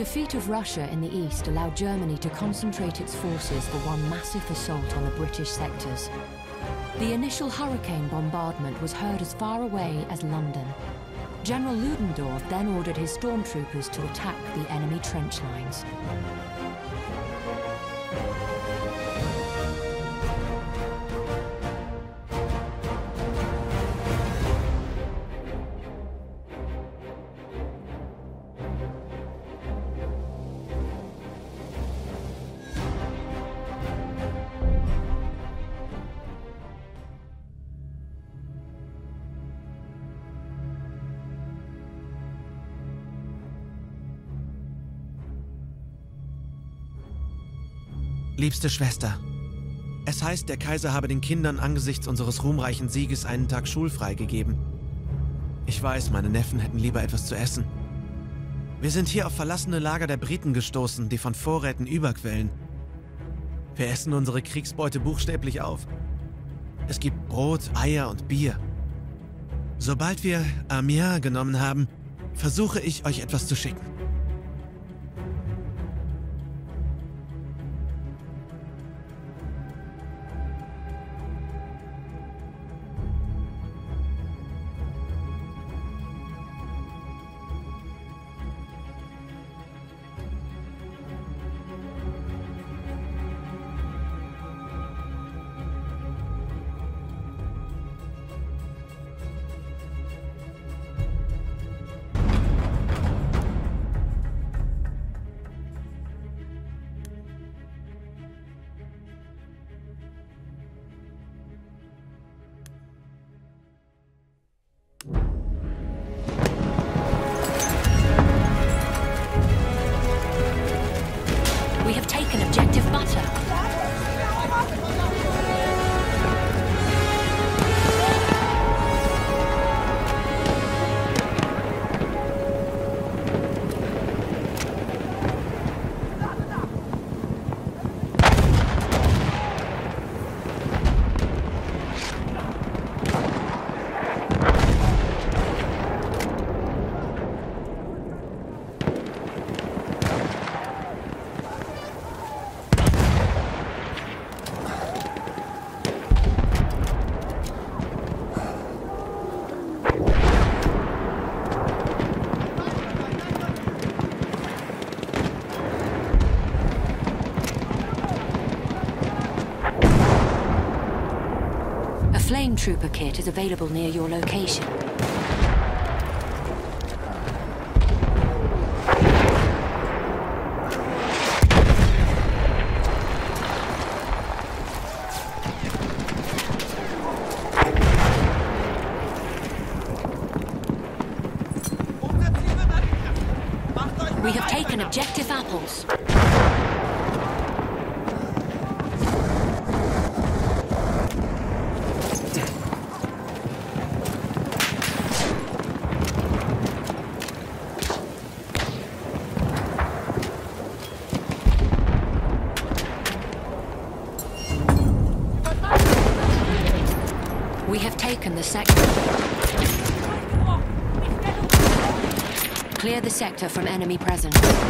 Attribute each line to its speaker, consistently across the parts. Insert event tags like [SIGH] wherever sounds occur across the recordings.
Speaker 1: defeat of Russia in the east allowed Germany to concentrate its forces for one massive assault on the British sectors. The initial Hurricane bombardment was heard as far away as London. General Ludendorff then ordered his stormtroopers to attack the enemy trench lines.
Speaker 2: Liebste Schwester, es heißt, der Kaiser habe den Kindern angesichts unseres ruhmreichen Sieges einen Tag schulfrei gegeben. Ich weiß, meine Neffen hätten lieber etwas zu essen. Wir sind hier auf verlassene Lager der Briten gestoßen, die von Vorräten überquellen. Wir essen unsere Kriegsbeute buchstäblich auf. Es gibt Brot, Eier und Bier. Sobald wir Amiens genommen haben, versuche ich euch etwas zu schicken.
Speaker 1: A flame trooper kit is available near your location. We have taken objective apples. We have taken the sector. Clear the sector from enemy presence.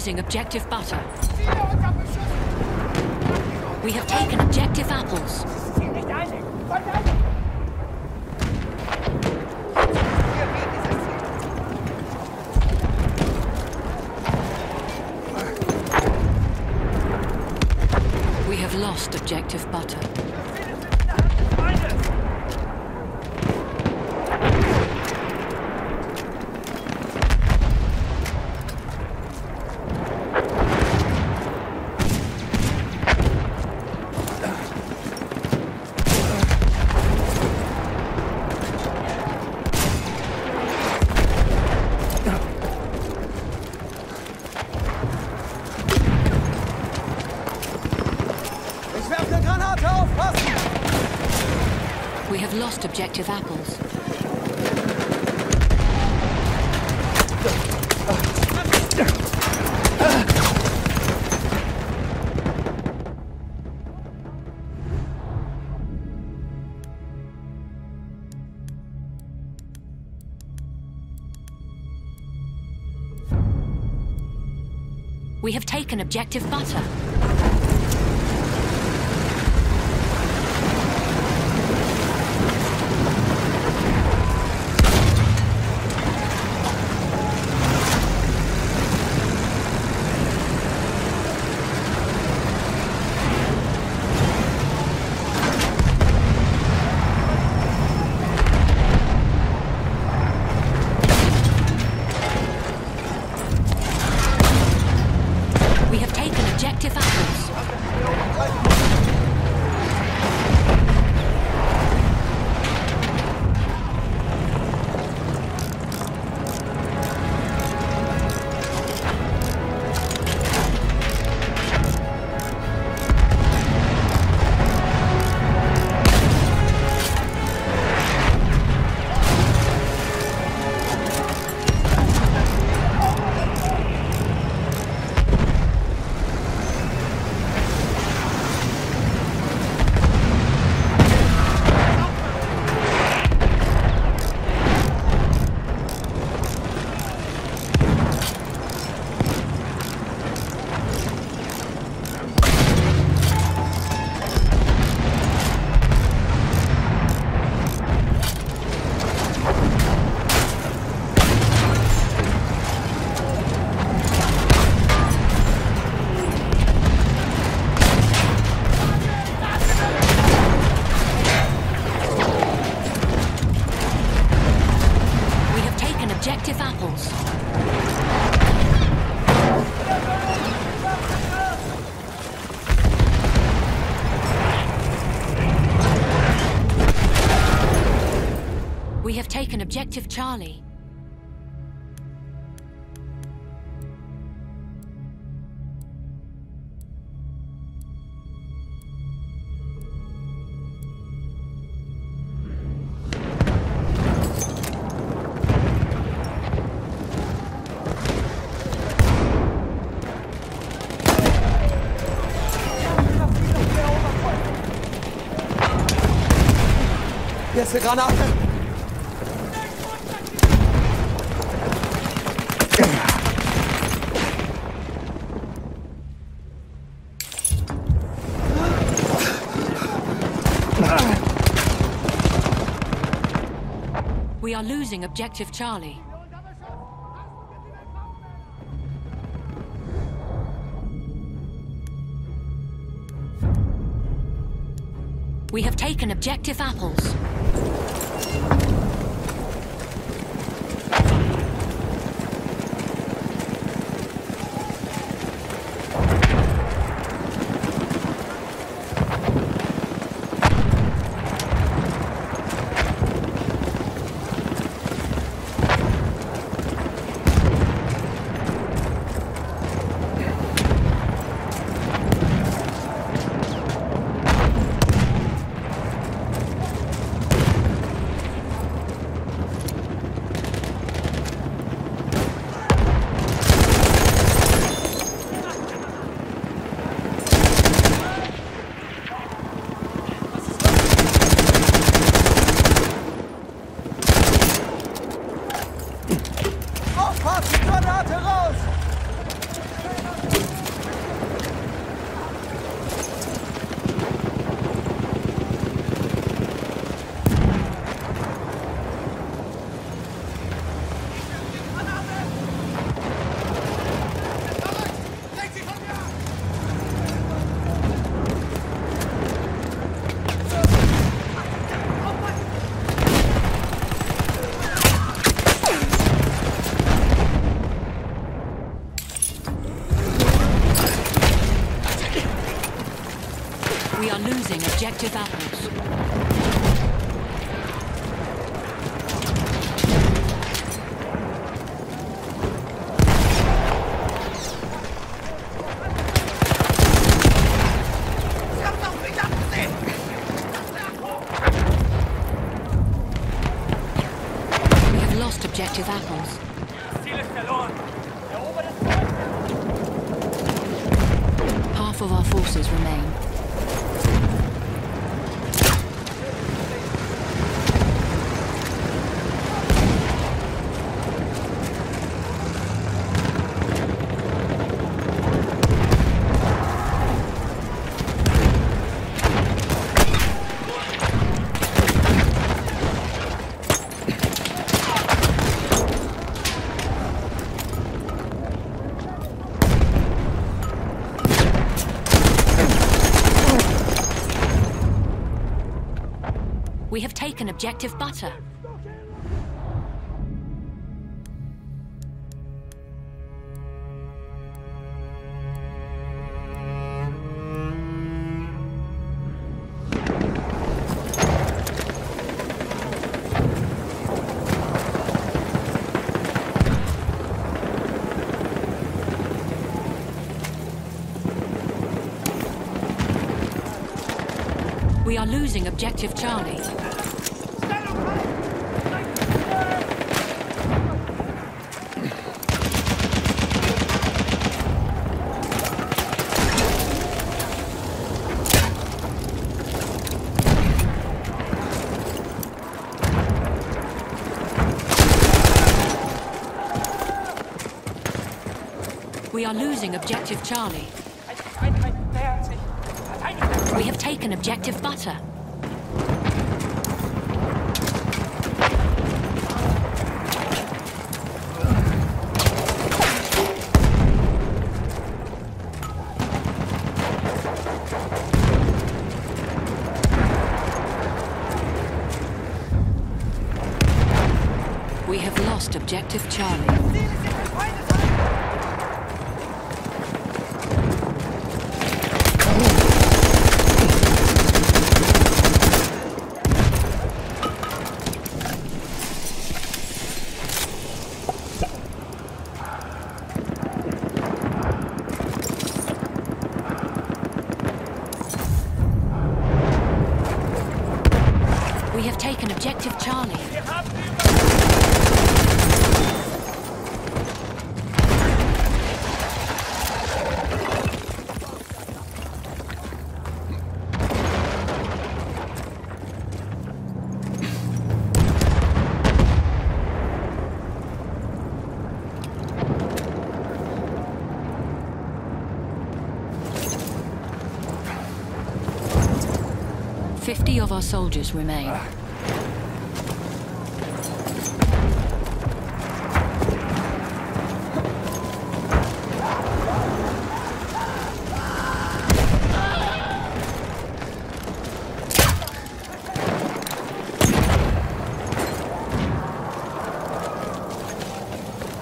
Speaker 1: Losing objective butter. We have taken objective apples. Objective apples. We have taken objective butter. Objective Charlie.
Speaker 3: Granate!
Speaker 1: Are losing objective Charlie. We have taken objective apples. Objective apples. We objective butter. We are losing objective Charlie. We are losing objective Charlie. We have taken objective butter. Our soldiers remain.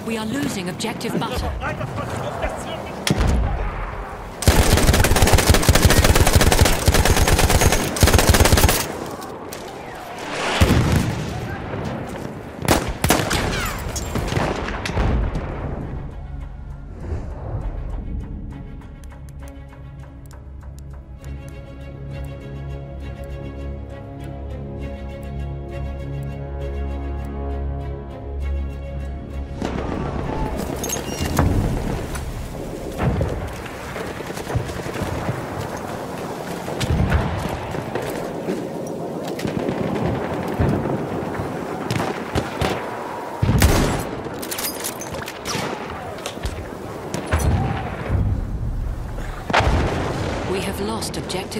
Speaker 1: We are losing objective butter.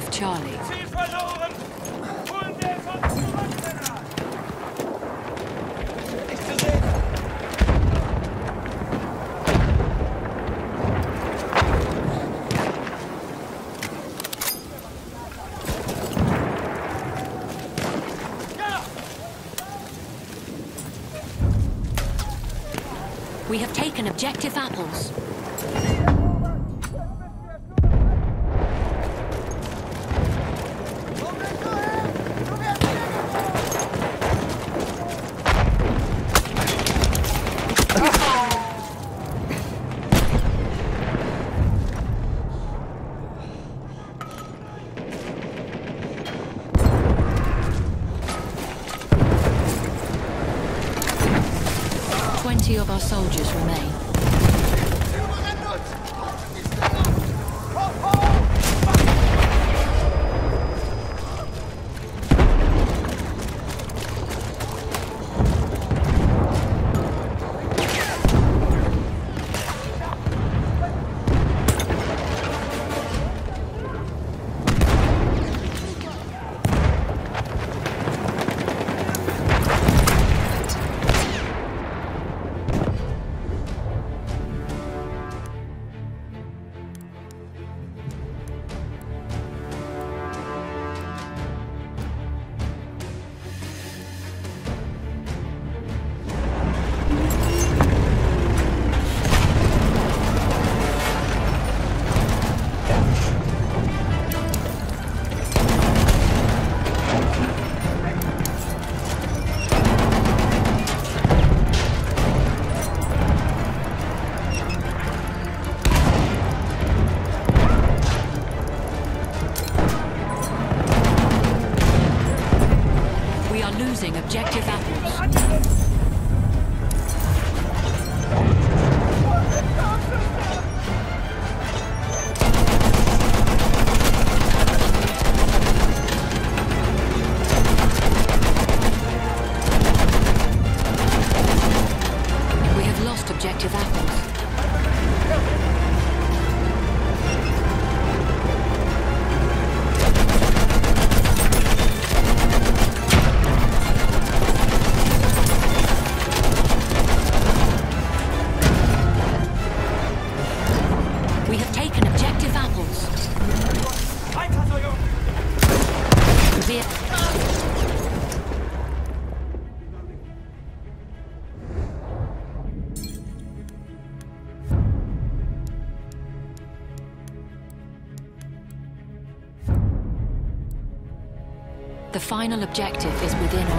Speaker 3: Sehen.
Speaker 1: We have taken objective apples. Objective is within our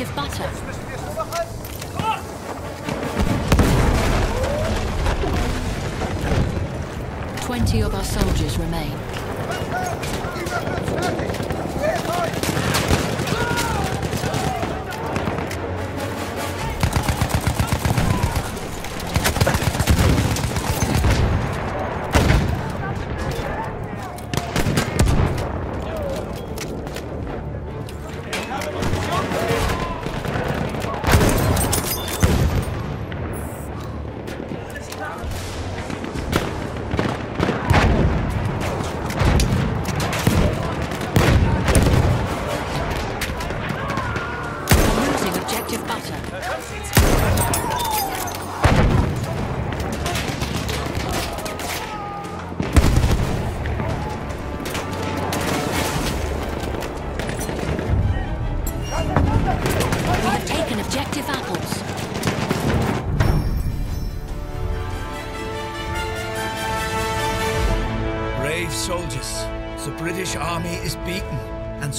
Speaker 1: taken objective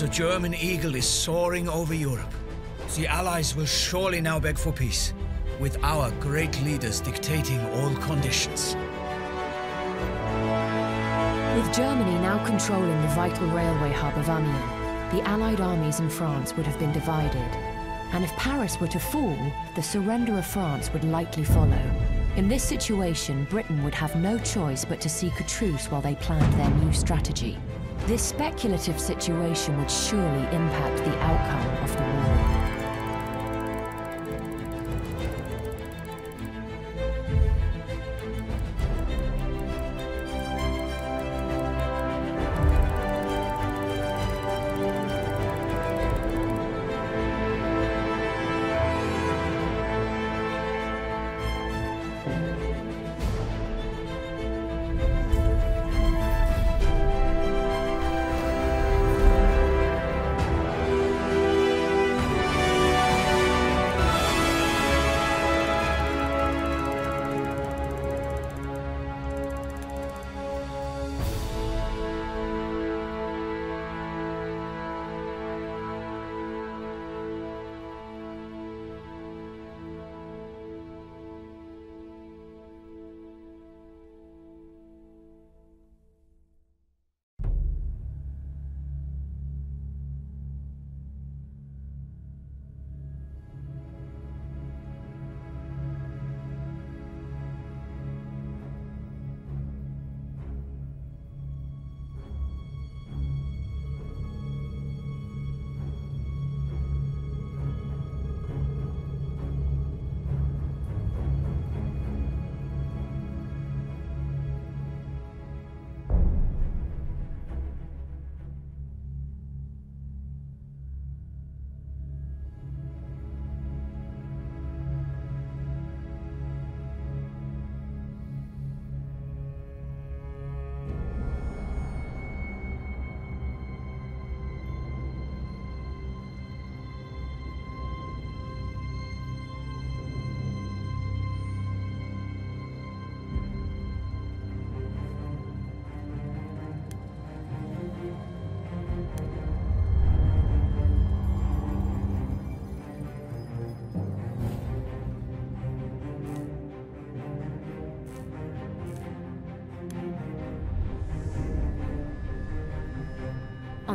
Speaker 4: the German eagle is soaring over Europe. The Allies will surely now beg for peace, with our great leaders dictating all conditions.
Speaker 1: With Germany now controlling the vital railway hub of Amiens, the Allied armies in France would have been divided. And if Paris were to fall, the surrender of France would likely follow. In this situation, Britain would have no choice but to seek a truce while they planned their new strategy. This speculative situation would surely impact the outcome of the war.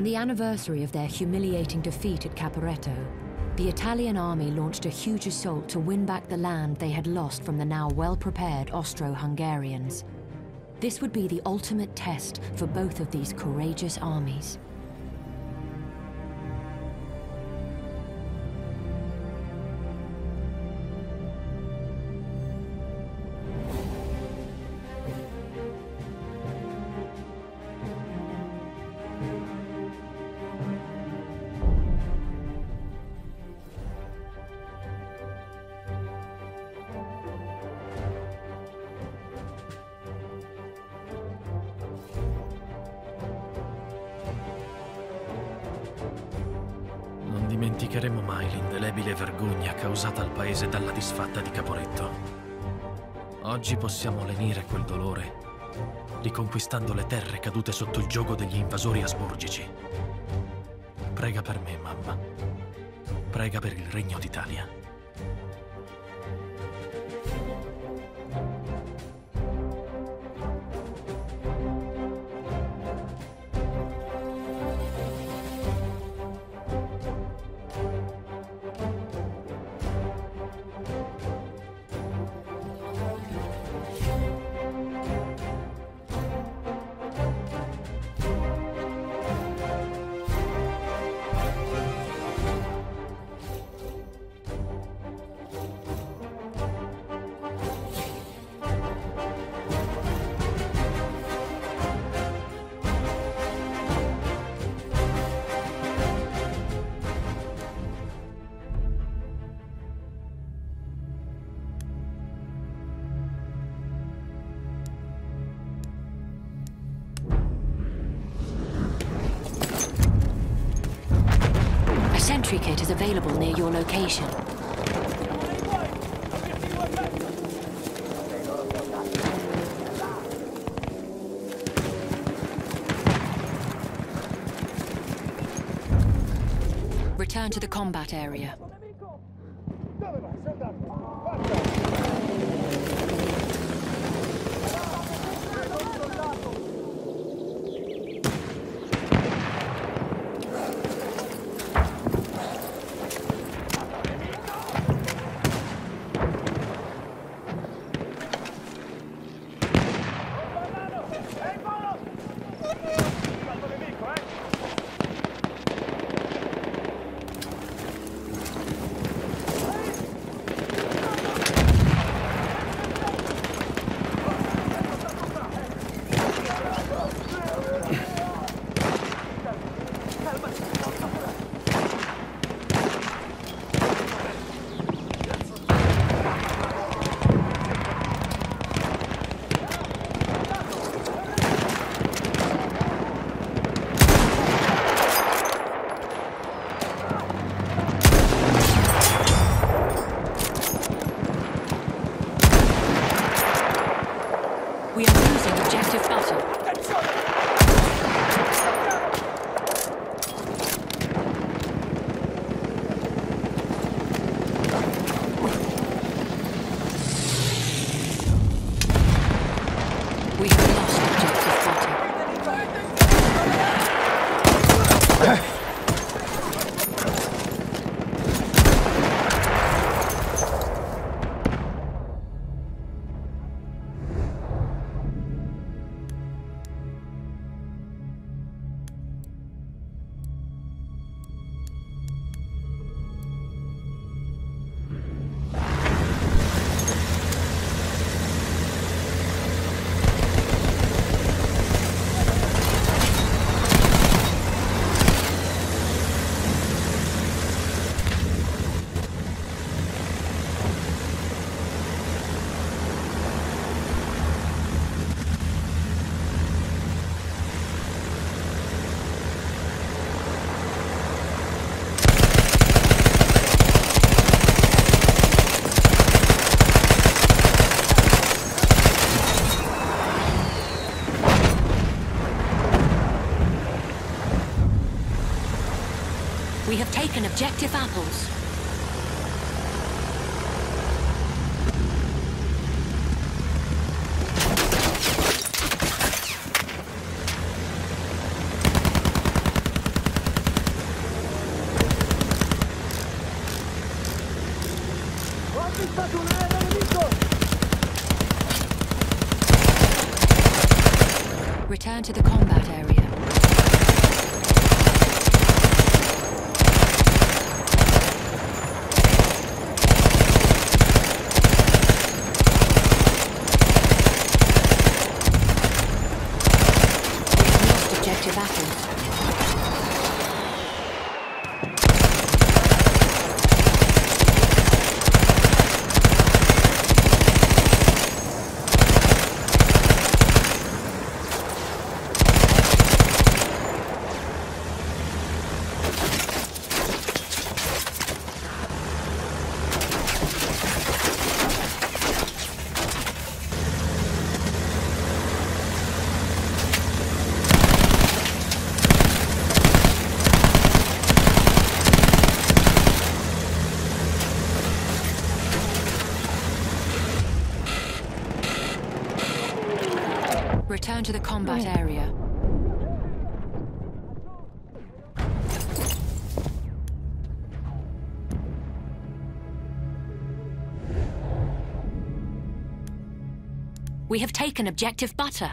Speaker 1: The anniversary of their humiliating defeat at Caporetto, the Italian army launched a huge assault to win back the land they had lost from the now well-prepared Austro-Hungarians. This would be the ultimate test for both of these courageous armies.
Speaker 5: Gioco degli invasori asburgici. Prega per me, mamma. Prega per il Regno d'Italia. Location. Return to the combat area.
Speaker 1: Taken objective apples. Return to the combat area. We have lost objective apples. Return to the combat area. We have taken objective butter.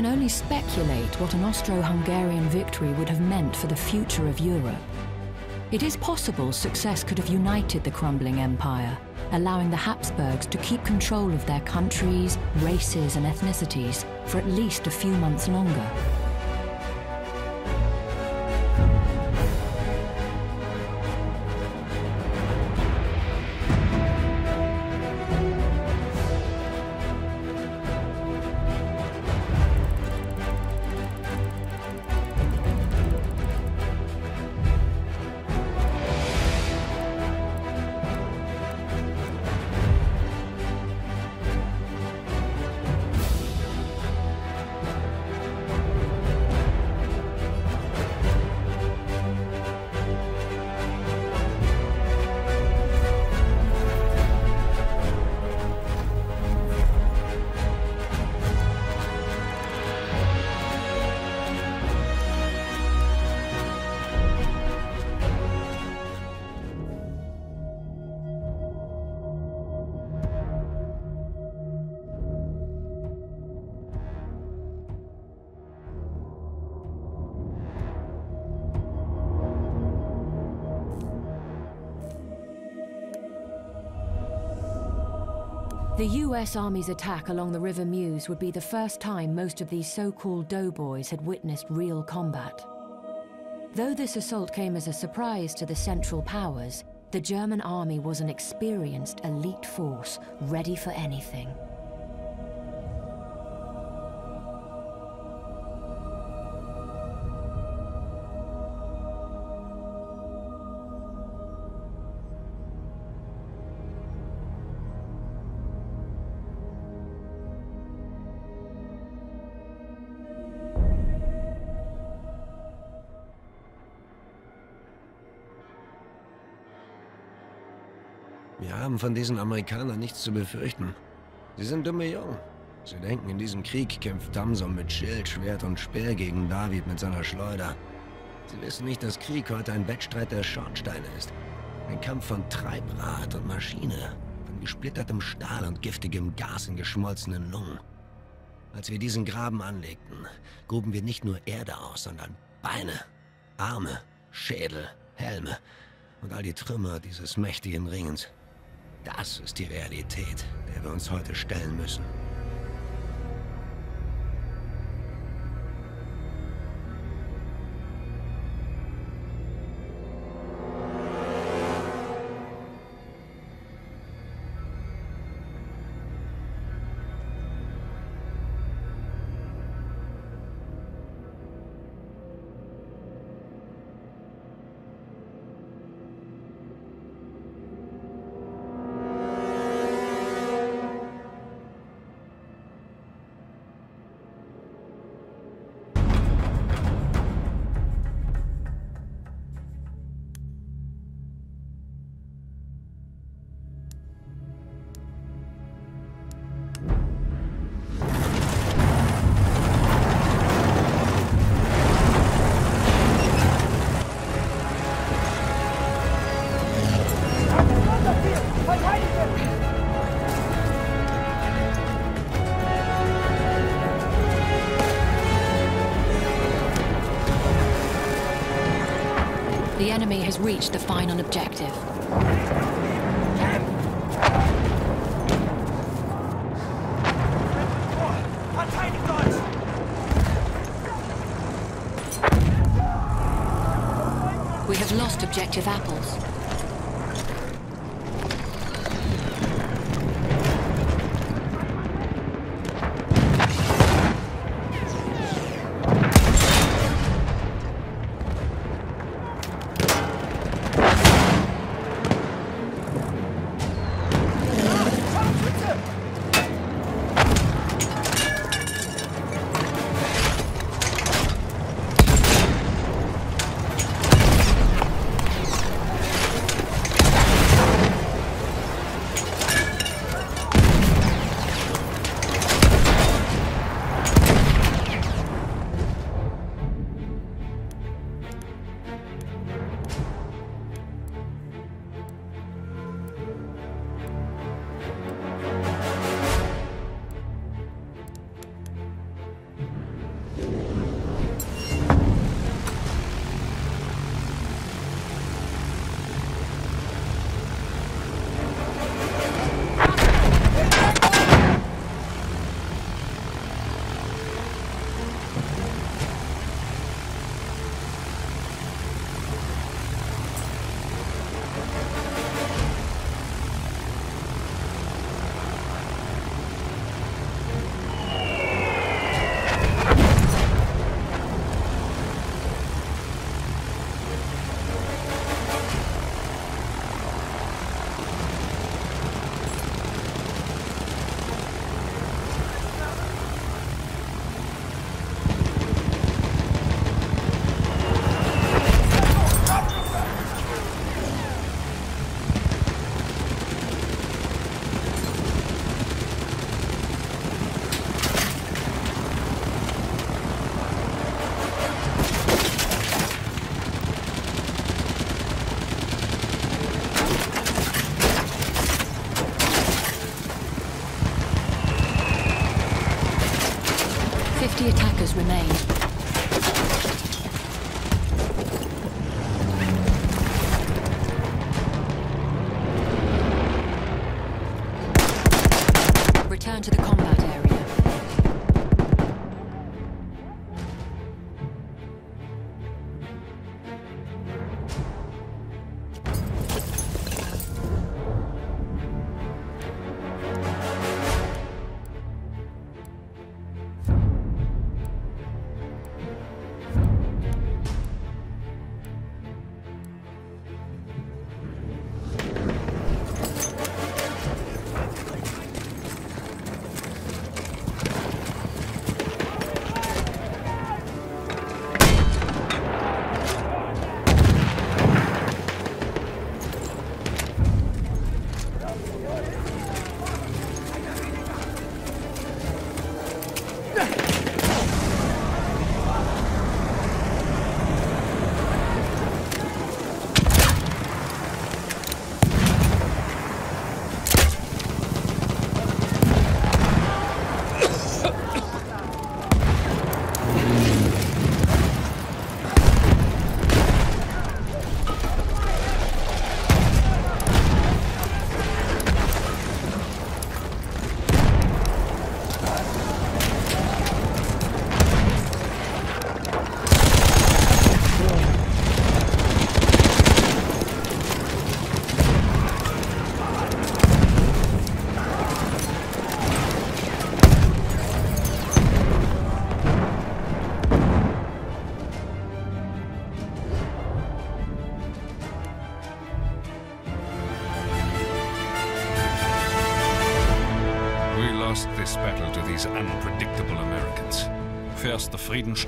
Speaker 1: Can only speculate what an Austro-Hungarian victory would have meant for the future of Europe. It is possible success could have united the crumbling empire, allowing the Habsburgs to keep control of their countries, races and ethnicities for at least a few months longer. US Army's attack along the River Meuse would be the first time most of these so-called doughboys had witnessed real combat. Though this assault came as a surprise to the Central Powers, the German army was an experienced elite force, ready for anything.
Speaker 6: Haben von diesen Amerikanern nichts zu befürchten. Sie sind dumme Jungen. Sie denken, in diesem Krieg kämpft Tamson mit Schild, Schwert und Speer gegen David mit seiner Schleuder. Sie wissen nicht, dass Krieg heute ein Wettstreit der Schornsteine ist. Ein Kampf von Treibrad und Maschine, von gesplittertem Stahl und giftigem Gas in geschmolzenen Lungen. Als wir diesen Graben anlegten, gruben wir nicht nur Erde aus, sondern Beine, Arme, Schädel, Helme und all die Trümmer dieses mächtigen Ringens. Das ist die Realität, der wir uns heute stellen müssen.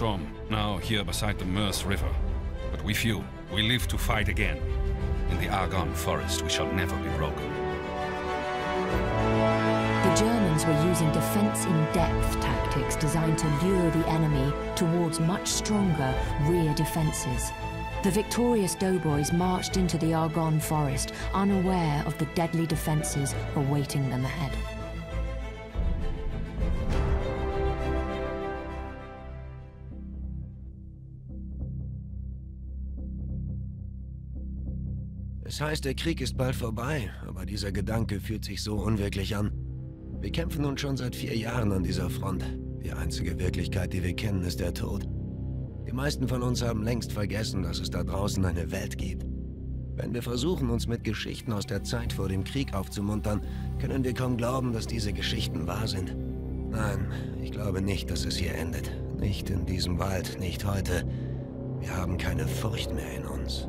Speaker 7: Friedensturm, now here beside the Meuse River. But we few, we live to fight again. In the Argonne forest we shall never be broken.
Speaker 1: The Germans were using defense-in-depth tactics designed to lure the enemy towards much stronger rear defenses. The victorious doughboys marched into the Argonne forest, unaware of the deadly defenses awaiting them ahead.
Speaker 6: Heißt, der Krieg ist bald vorbei, aber dieser Gedanke fühlt sich so unwirklich an. Wir kämpfen nun schon seit vier Jahren an dieser Front. Die einzige Wirklichkeit, die wir kennen, ist der Tod. Die meisten von uns haben längst vergessen, dass es da draußen eine Welt gibt. Wenn wir versuchen, uns mit Geschichten aus der Zeit vor dem Krieg aufzumuntern, können wir kaum glauben, dass diese Geschichten wahr sind. Nein, ich glaube nicht, dass es hier endet. Nicht in diesem Wald, nicht heute. Wir haben keine Furcht mehr in uns.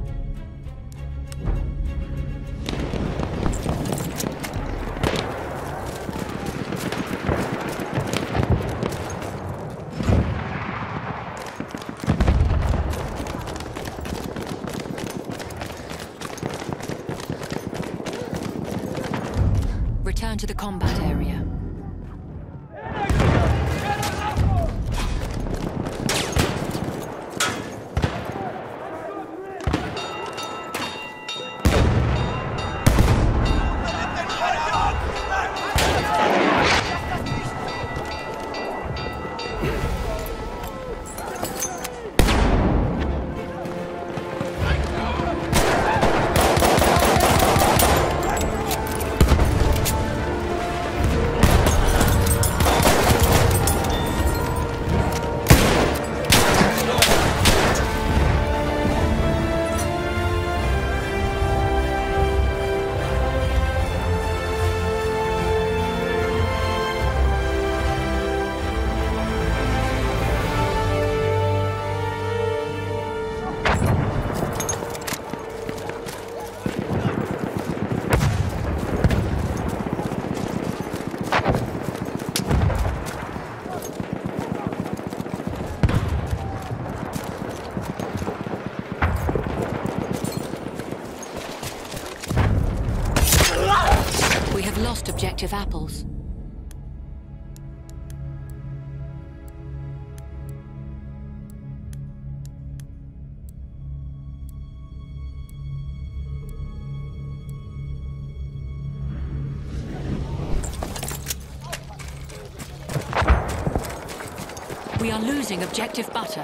Speaker 1: Objective butter.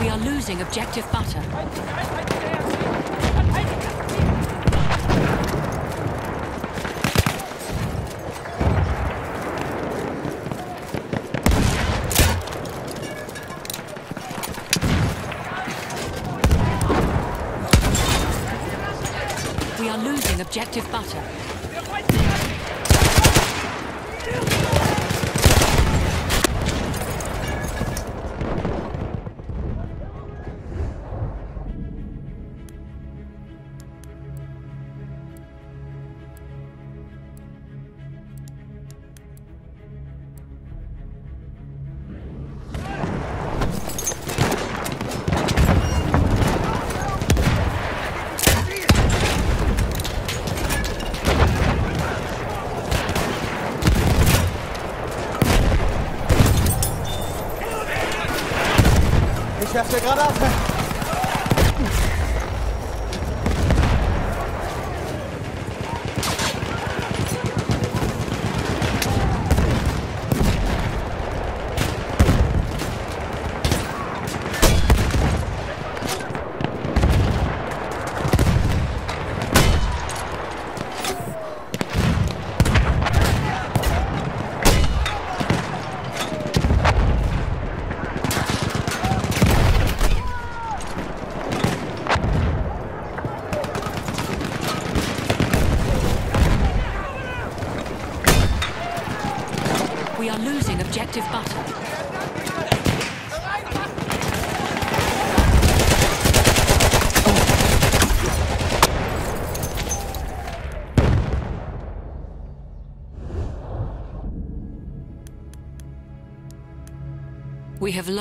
Speaker 1: We are losing objective butter. We are losing objective butter. ganas.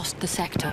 Speaker 1: lost the sector.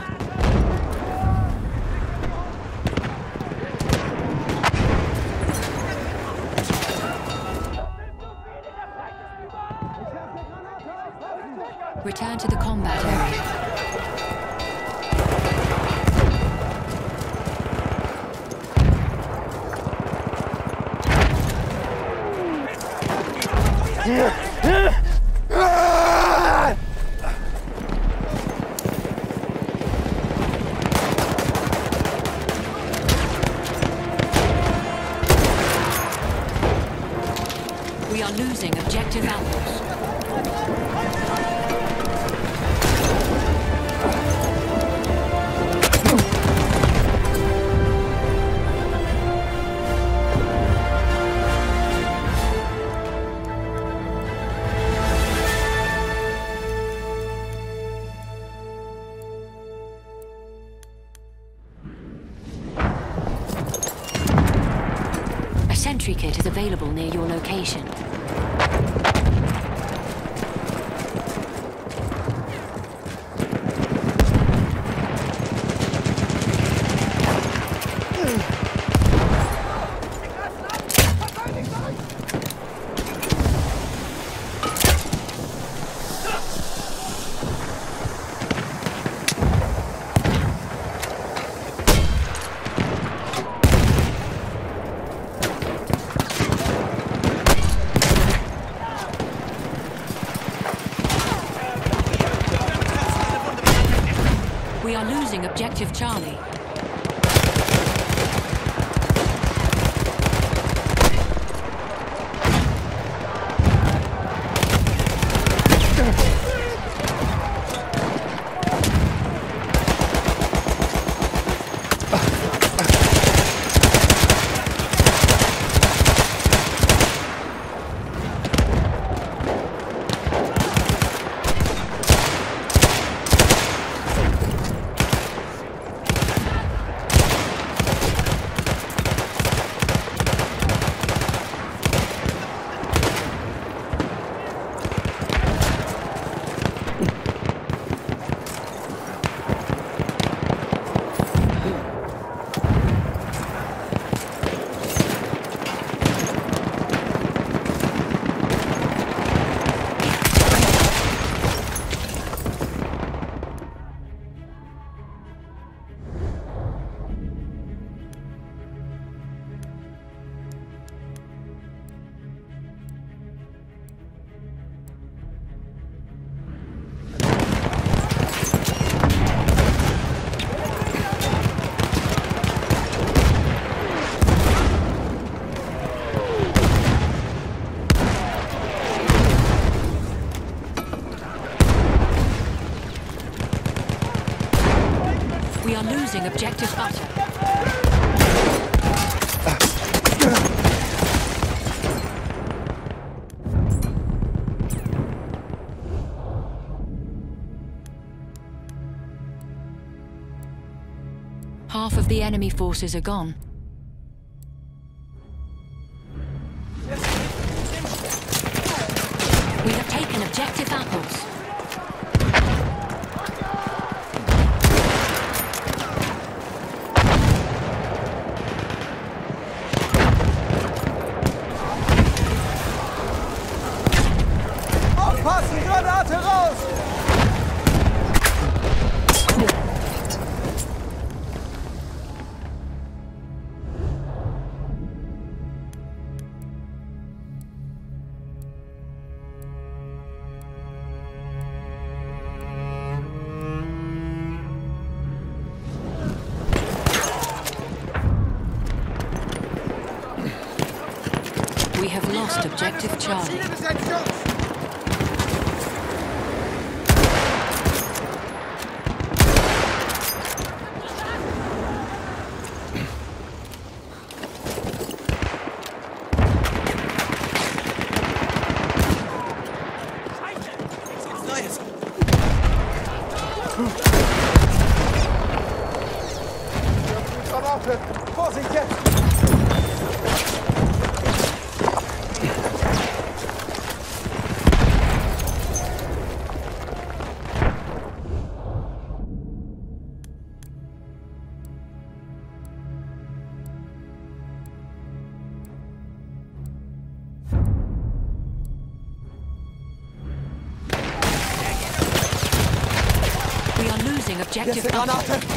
Speaker 1: Objective Charlie. objective butter. Half of the enemy forces are gone.
Speaker 3: Granate!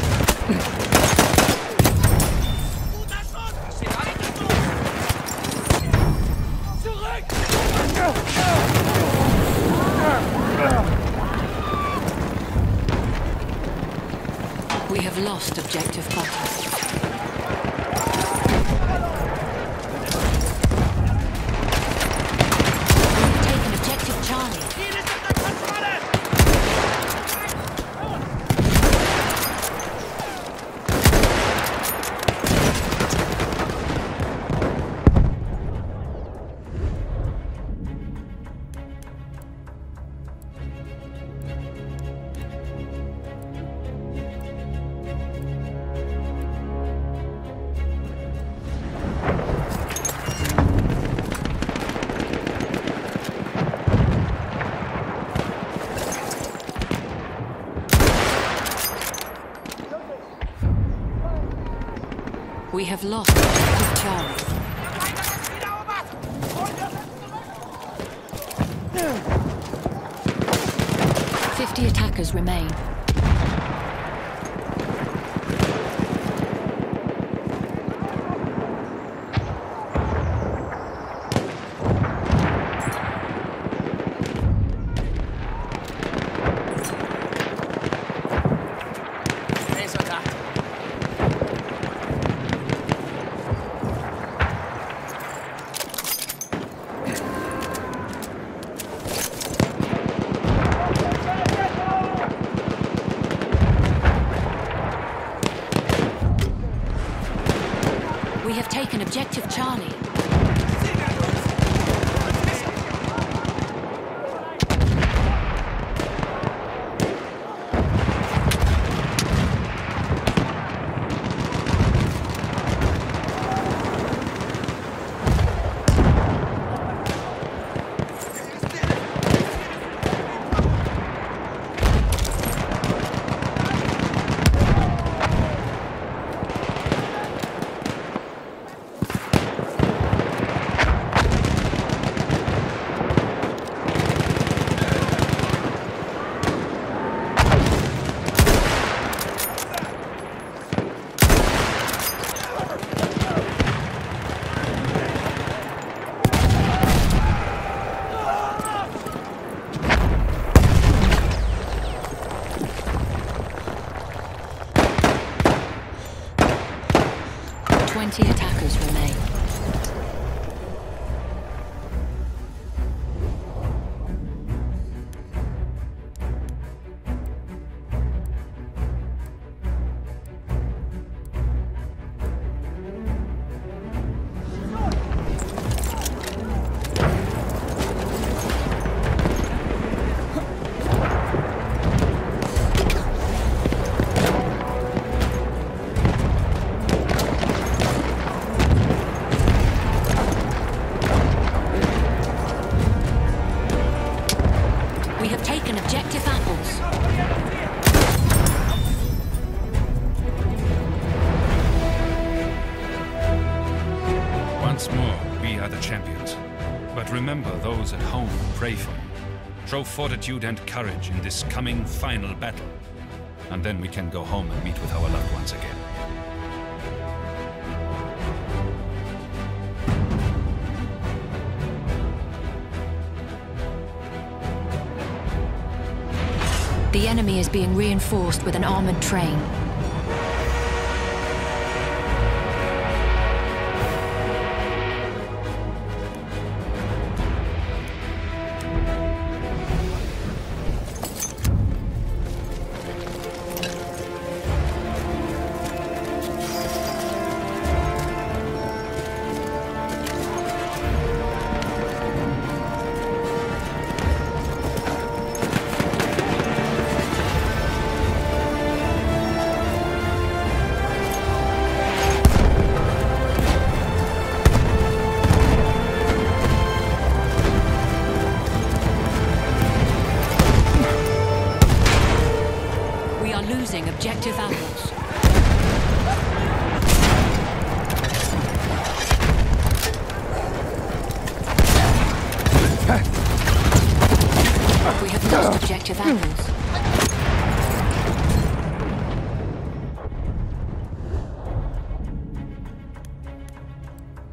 Speaker 1: Have lost Charlie. Fifty attackers remain.
Speaker 7: Fortitude and courage in this coming final battle. And then we can go home and meet with our loved ones again.
Speaker 1: The enemy is being reinforced with an armored train.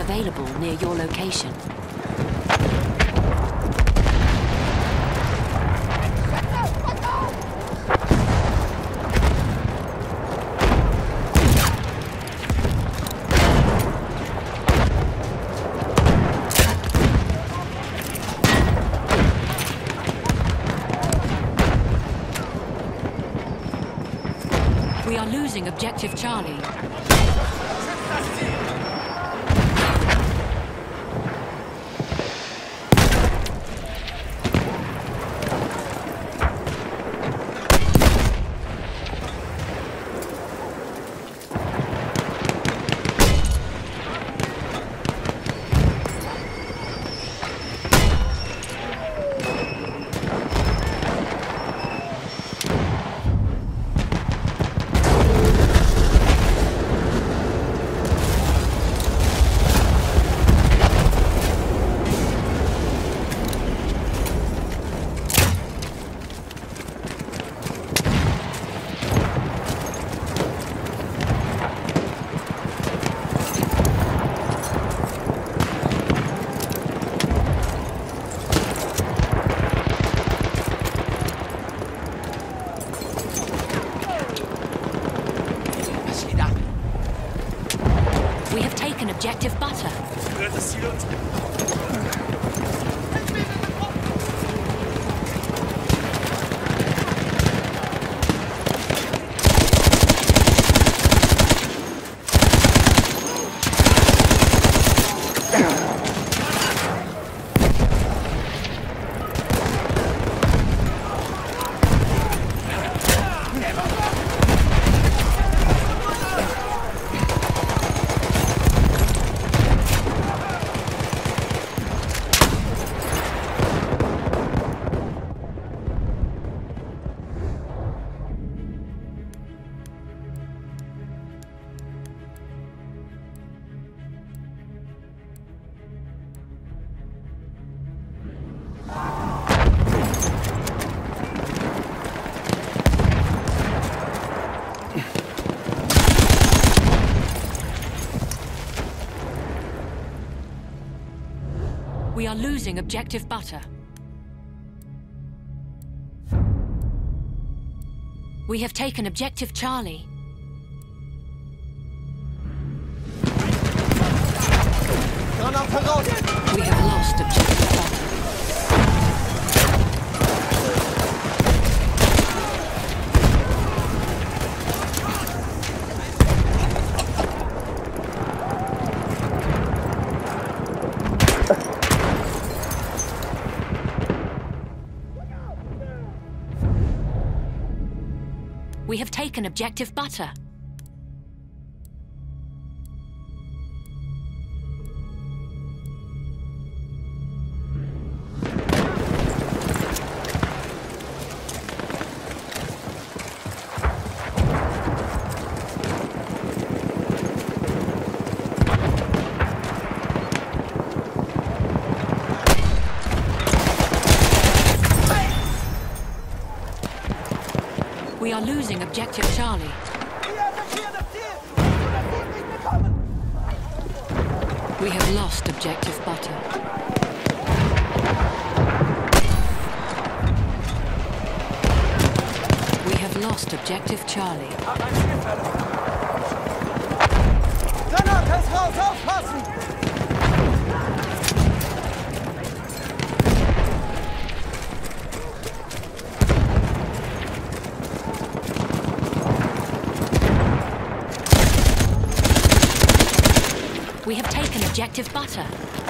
Speaker 1: Available near your location. We are losing objective Charlie. Are losing objective butter. We have taken objective Charlie. Taken objective butter.
Speaker 3: Nicht Charlie.
Speaker 1: We have lost objective butter. We have lost objective Charlie.
Speaker 3: Granate ist raus, aufpassen!
Speaker 1: We have taken butter.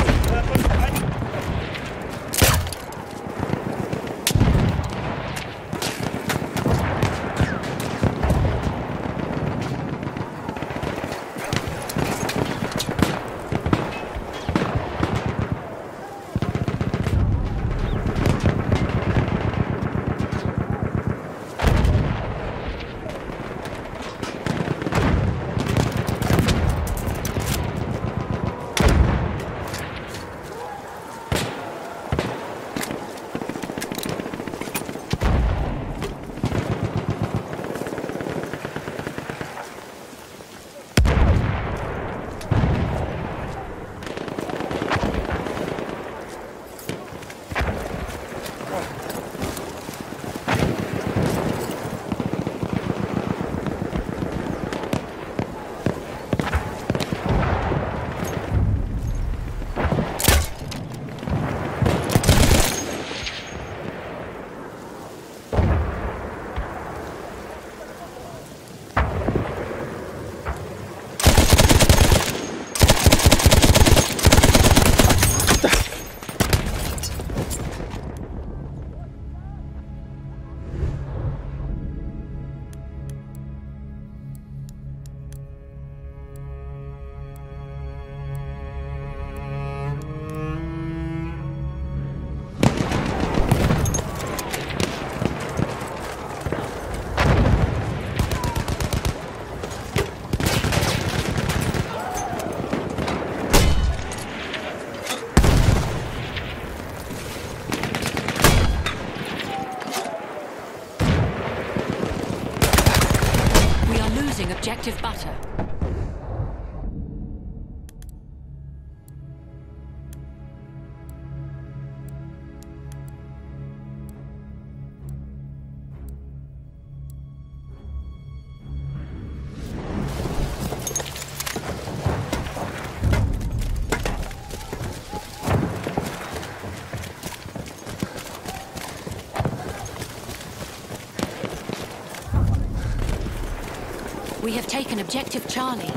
Speaker 1: Taken objective Charlie.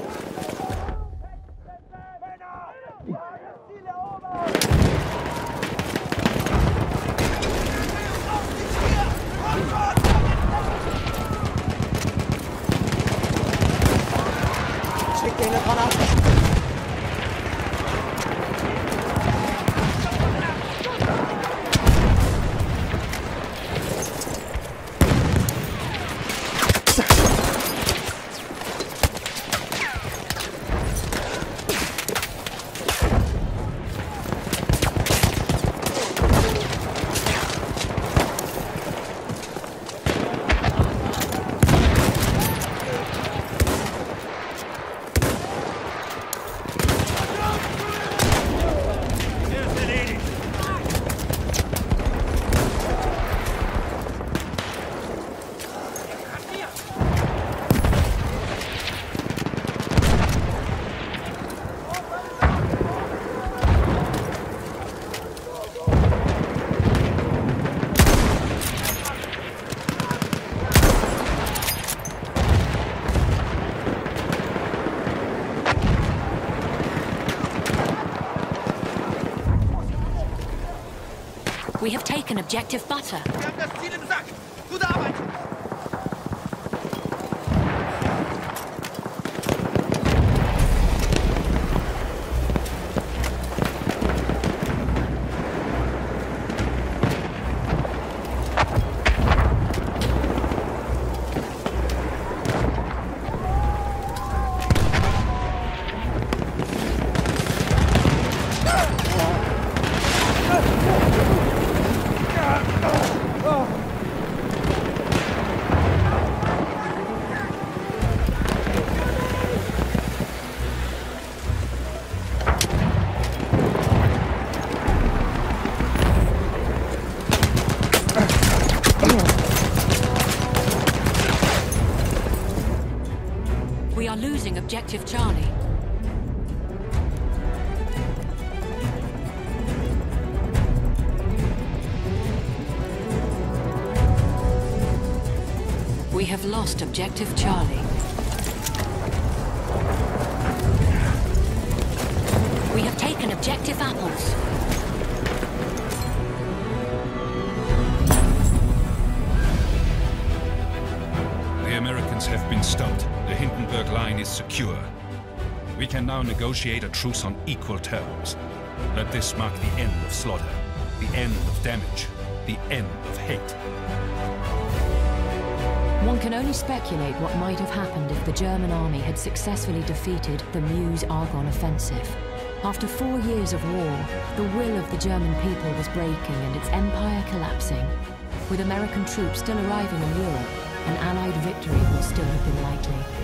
Speaker 1: Taken objective butter. Objective Charlie. We have lost Objective Charlie.
Speaker 7: Negotiate a truce on equal terms. Let this mark the end of slaughter, the end of damage, the end of hate.
Speaker 1: One can only speculate what might have happened if the German army had successfully defeated the Meuse-Argonne offensive. After four years of war, the will of the German people was breaking and its empire collapsing. With American troops still arriving in Europe, an Allied victory would still have been likely.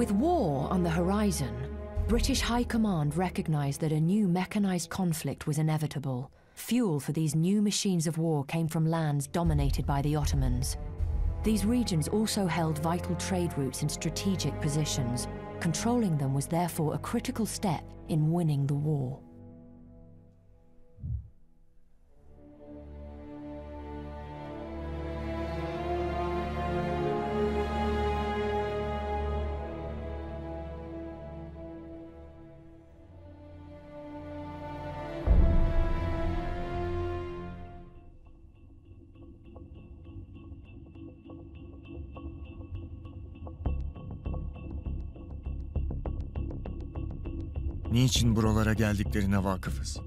Speaker 1: With war on the horizon, British High Command recognized that a new mechanized conflict was inevitable. Fuel for these new machines of war came from lands dominated by the Ottomans. These regions also held vital trade routes in strategic positions. Controlling them was therefore a critical step in winning the war.
Speaker 8: Niçin buralara geldiklerine vakıfız.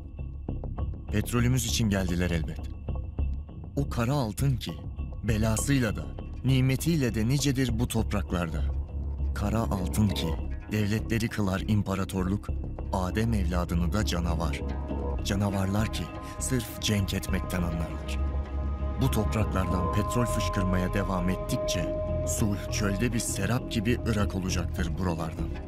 Speaker 8: Petrolümüz için geldiler elbet. O kara altın ki belasıyla da nimetiyle de nicedir bu topraklarda. Kara altın ki devletleri kılar imparatorluk, Adem evladını da canavar. Canavarlar ki sırf cenk etmekten anlarlar. Bu topraklardan petrol fışkırmaya devam ettikçe sulh çölde bir serap gibi ırak olacaktır buralardan.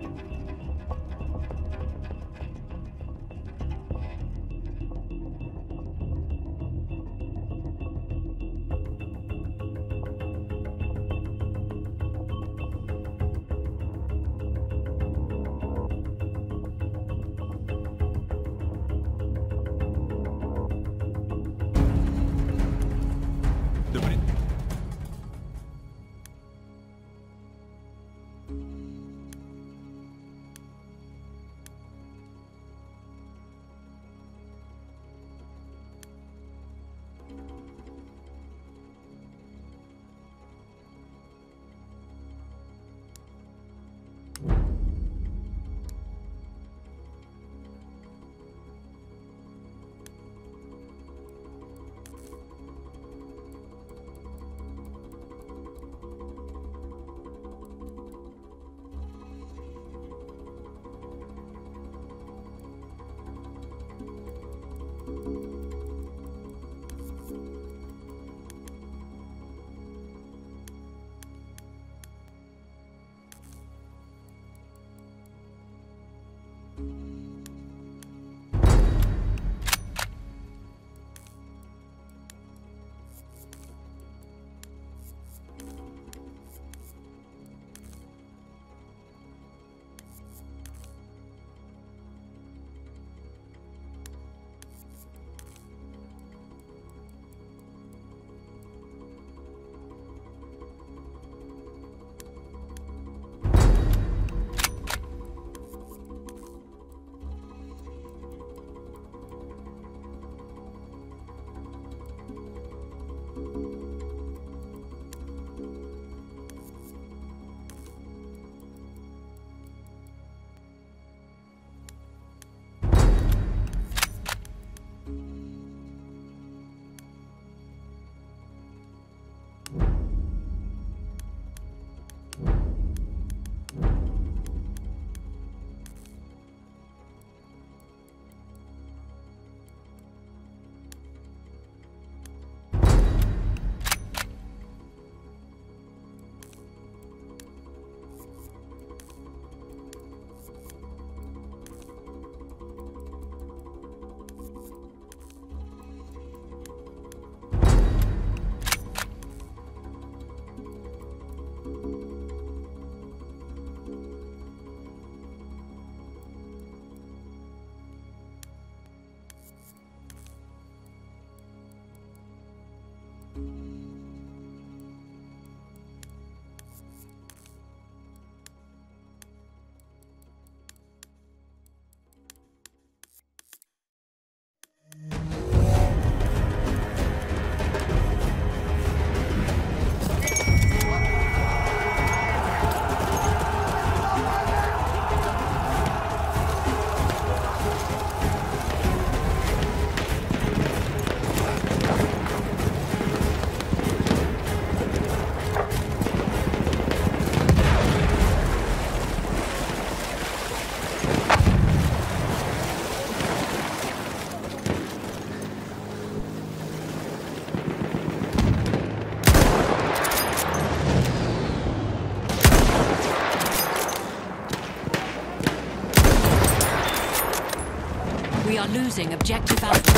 Speaker 1: Losing objective Alpha.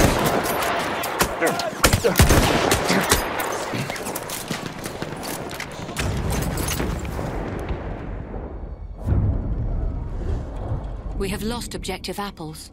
Speaker 1: We have lost objective apples.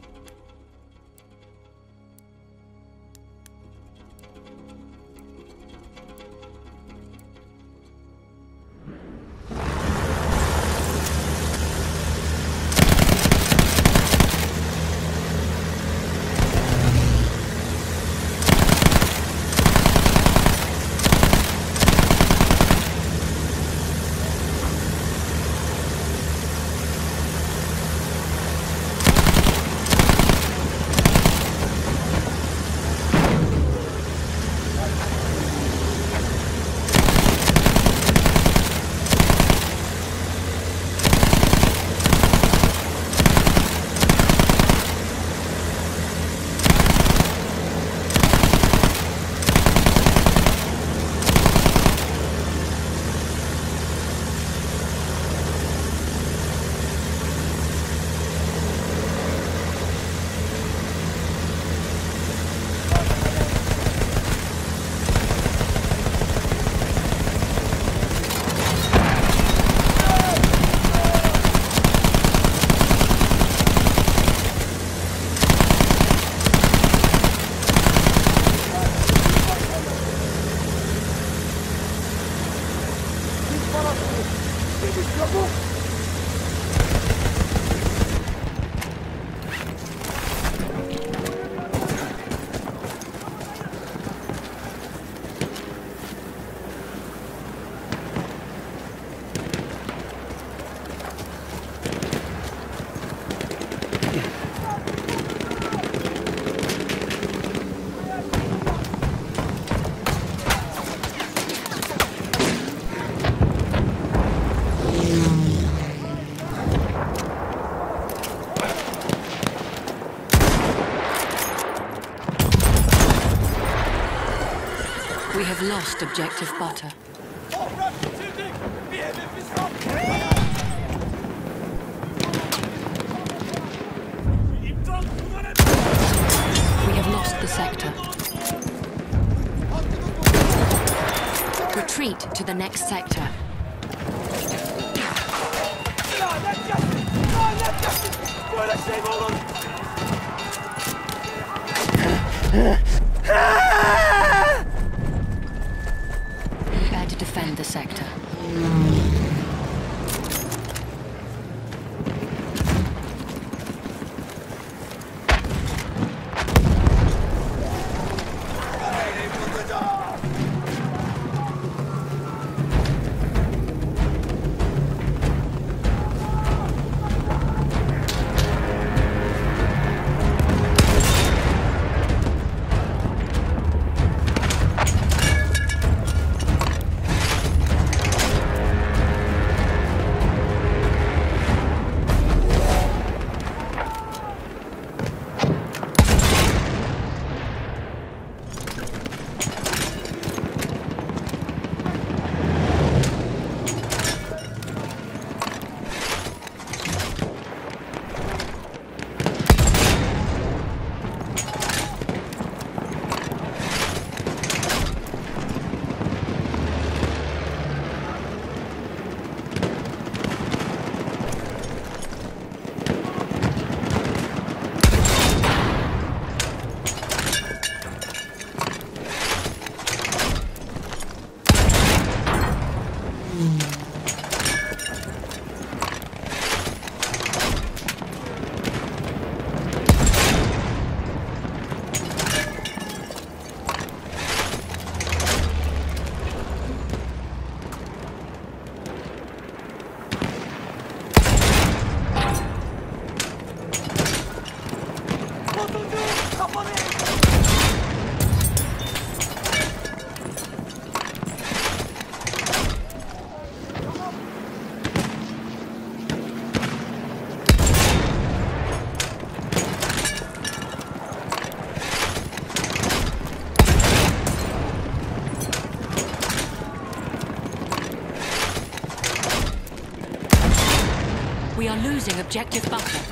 Speaker 1: Lost objective butter. We have lost the sector. Retreat to the next sector. Objective butter.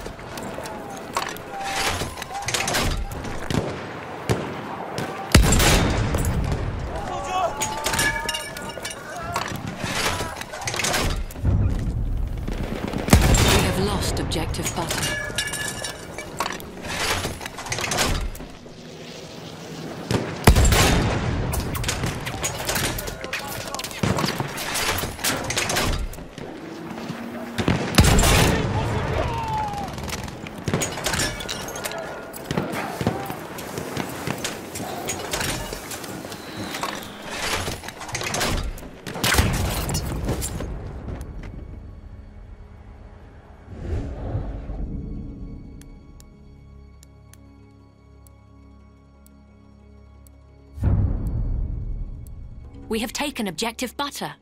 Speaker 1: We have objective butter.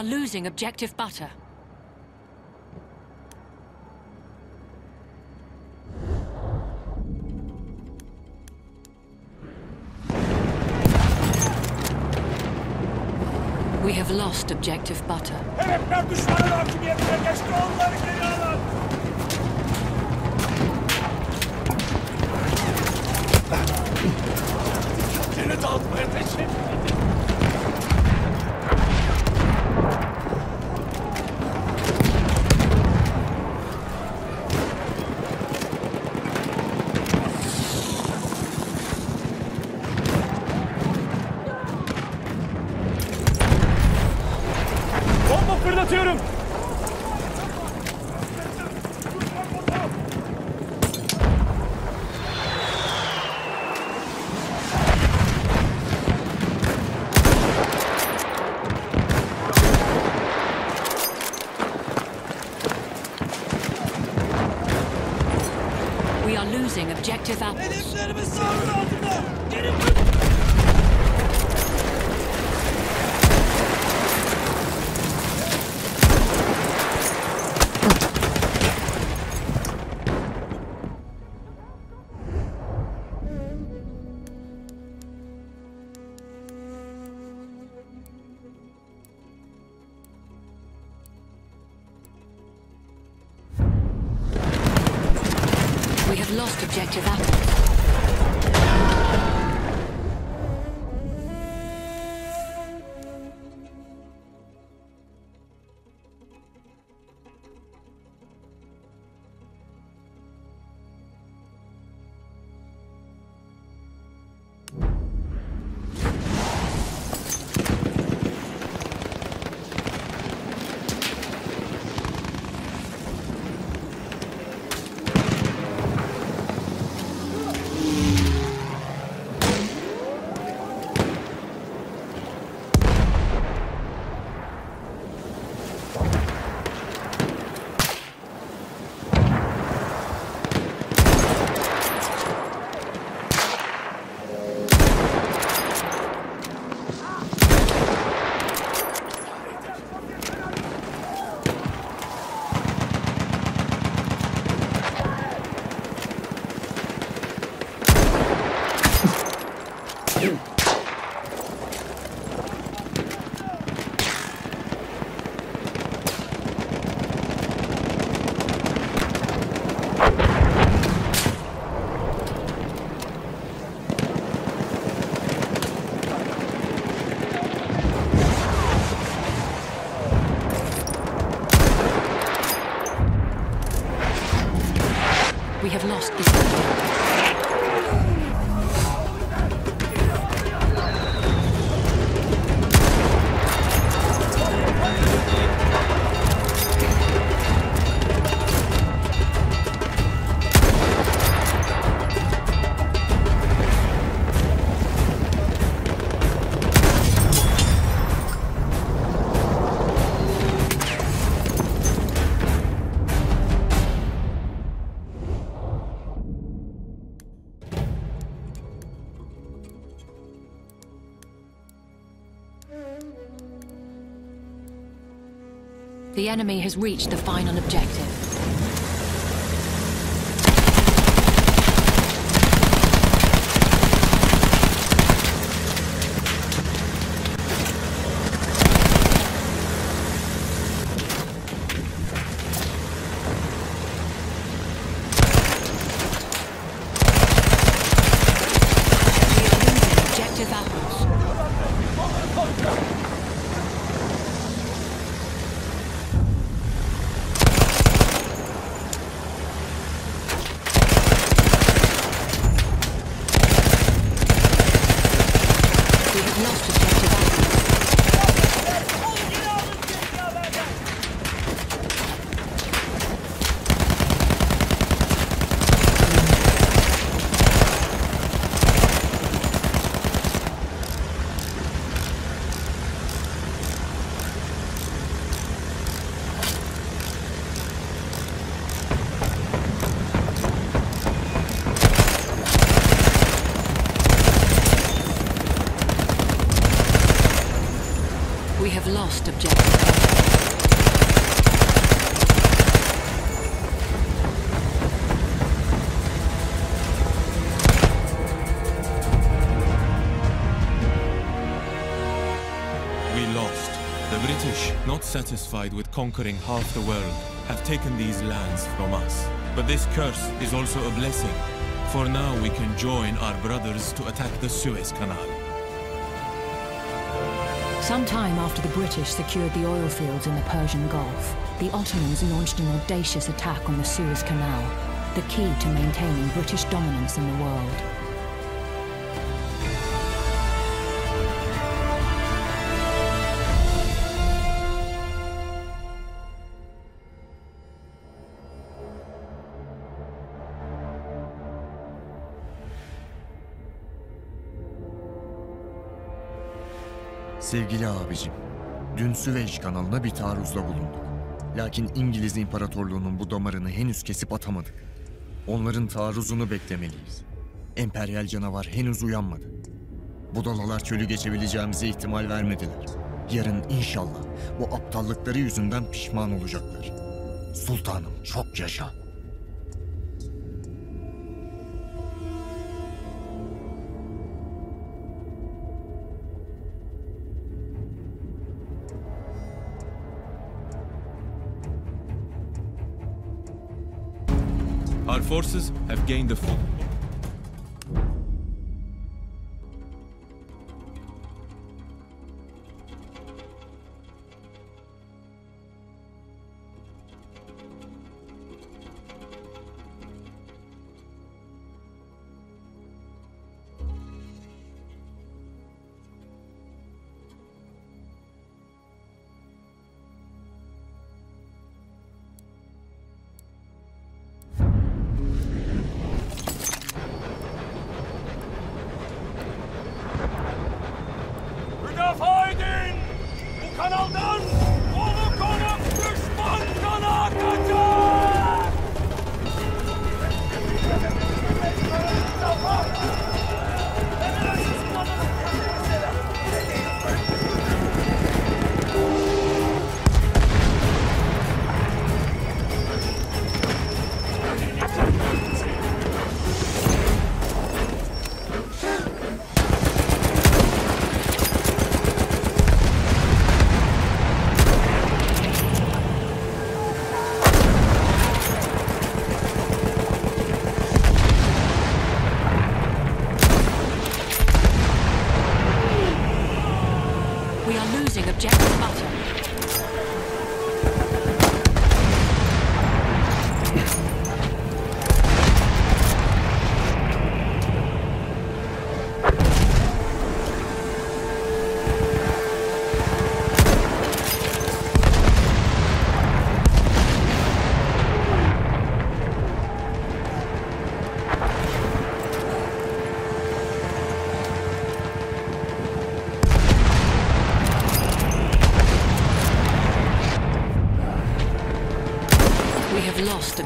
Speaker 1: Are losing objective butter. We have lost objective butter. Objective apples. Enemy has reached the final objective.
Speaker 9: Satisfied with conquering half the world, have taken these lands from us. But this curse is also a blessing, for now we can join our brothers to attack the Suez Canal.
Speaker 1: Some time after the British secured the oil fields in the Persian Gulf, the Ottomans launched an audacious attack on the Suez Canal, the key to maintaining British dominance in the world.
Speaker 8: Sevgili abicim, dün Süveyş kanalına bir taarruzda bulunduk. Lakin İngiliz İmparatorluğu'nun bu damarını henüz kesip atamadık. Onların taarruzunu beklemeliyiz. Emperyal canavar henüz uyanmadı. Budalalar çölü geçebileceğimize ihtimal vermediler. Yarın inşallah bu aptallıkları yüzünden pişman olacaklar. Sultanım çok yaşa.
Speaker 9: Forces have gained the full.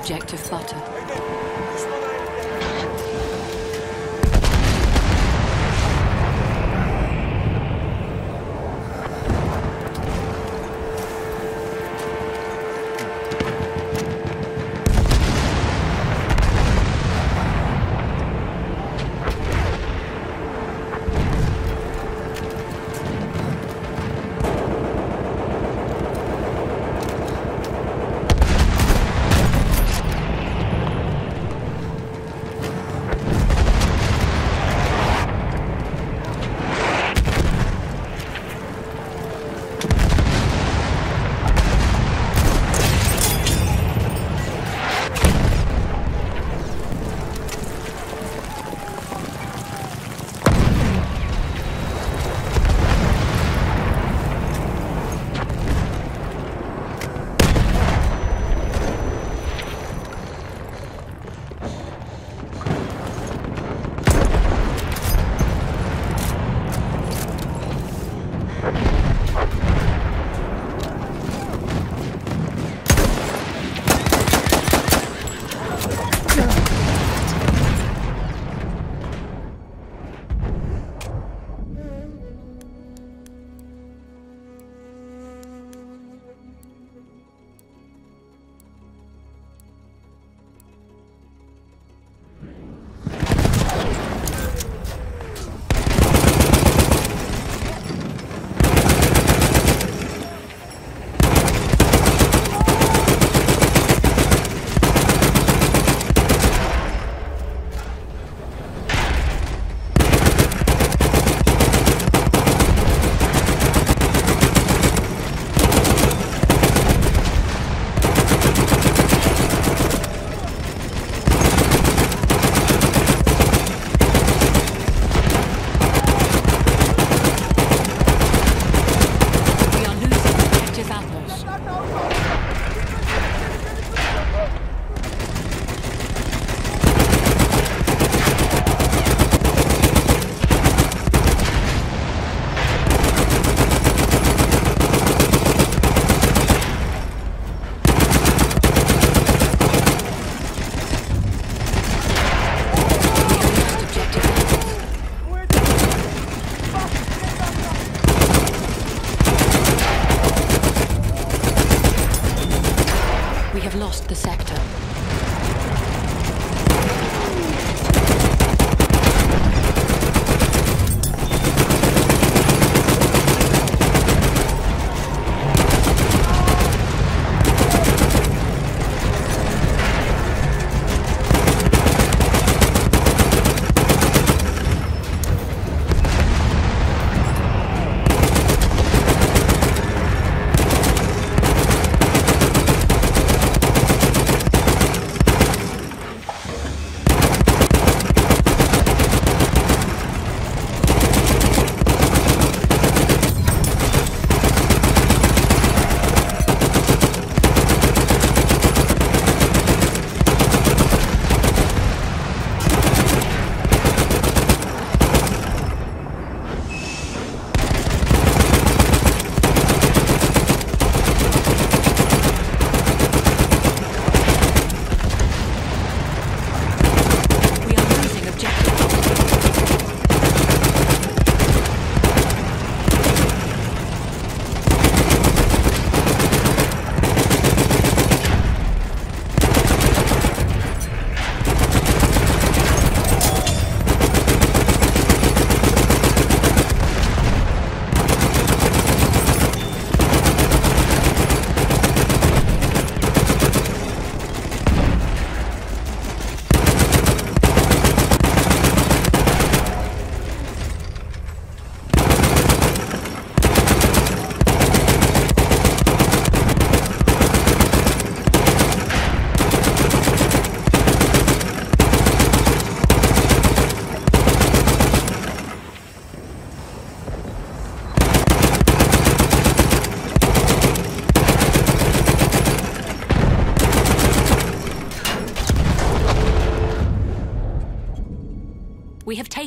Speaker 1: Have lost objective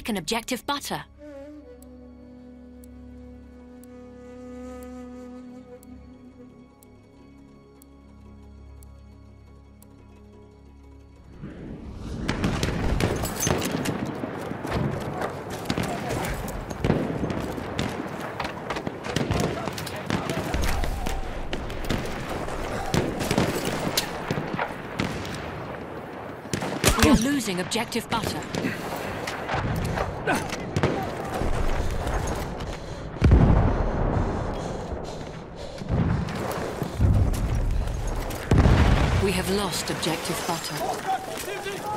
Speaker 1: We objective butter. Losing objective butter. Objective butter.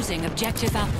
Speaker 1: Losing objective apples.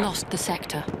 Speaker 1: lost the sector.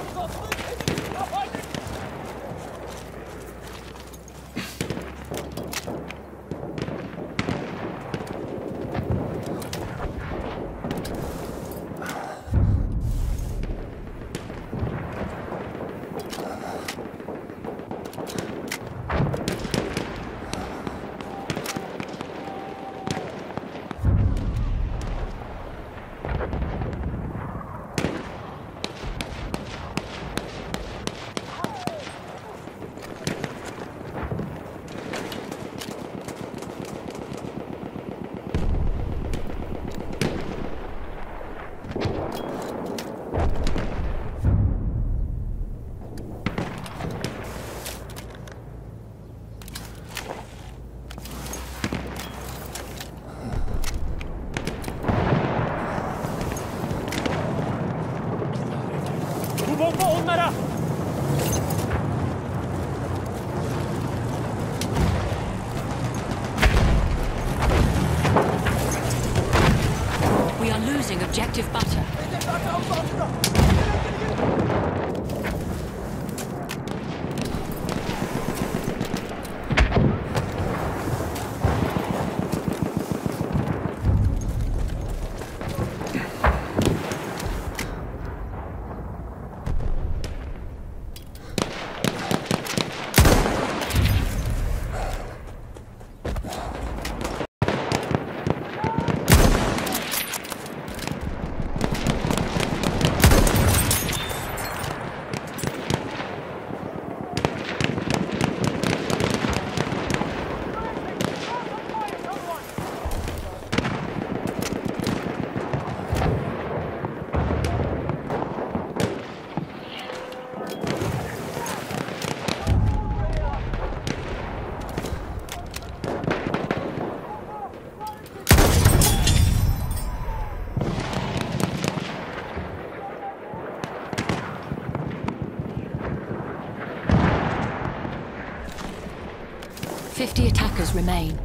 Speaker 1: Remain.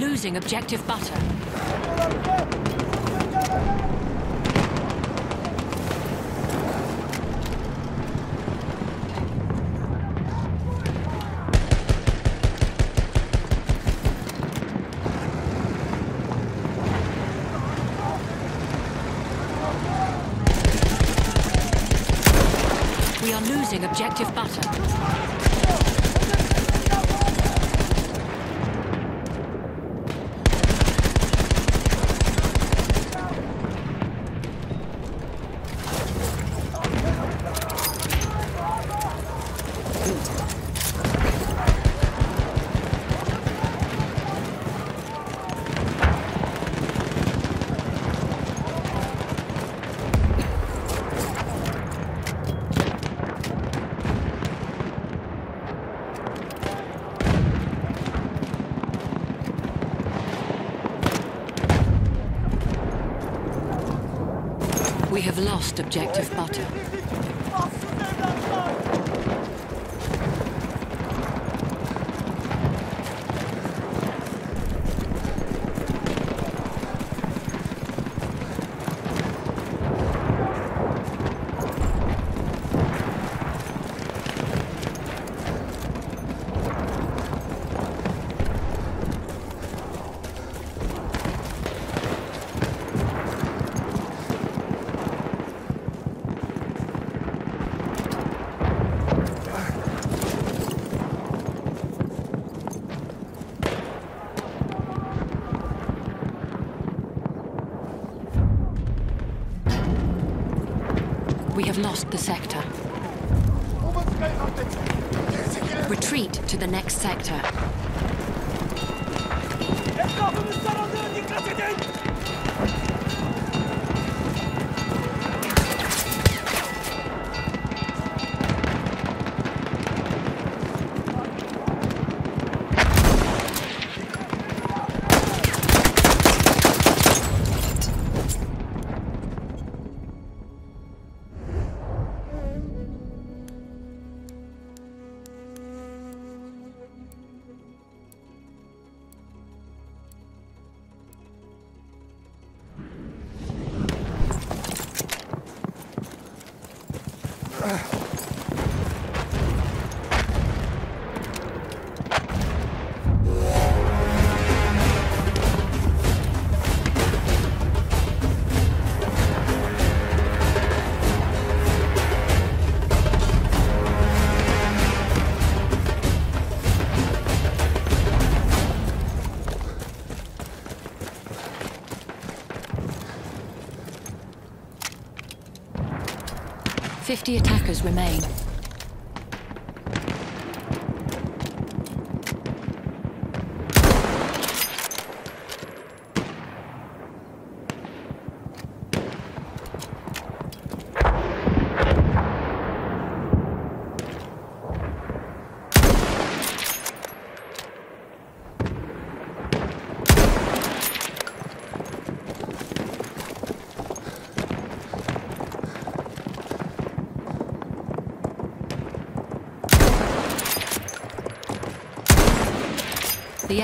Speaker 1: Losing objective butter. We are losing objective butter. We have lost objective butter. We have lost the sector. Retreat to the next sector. 50 attackers remain.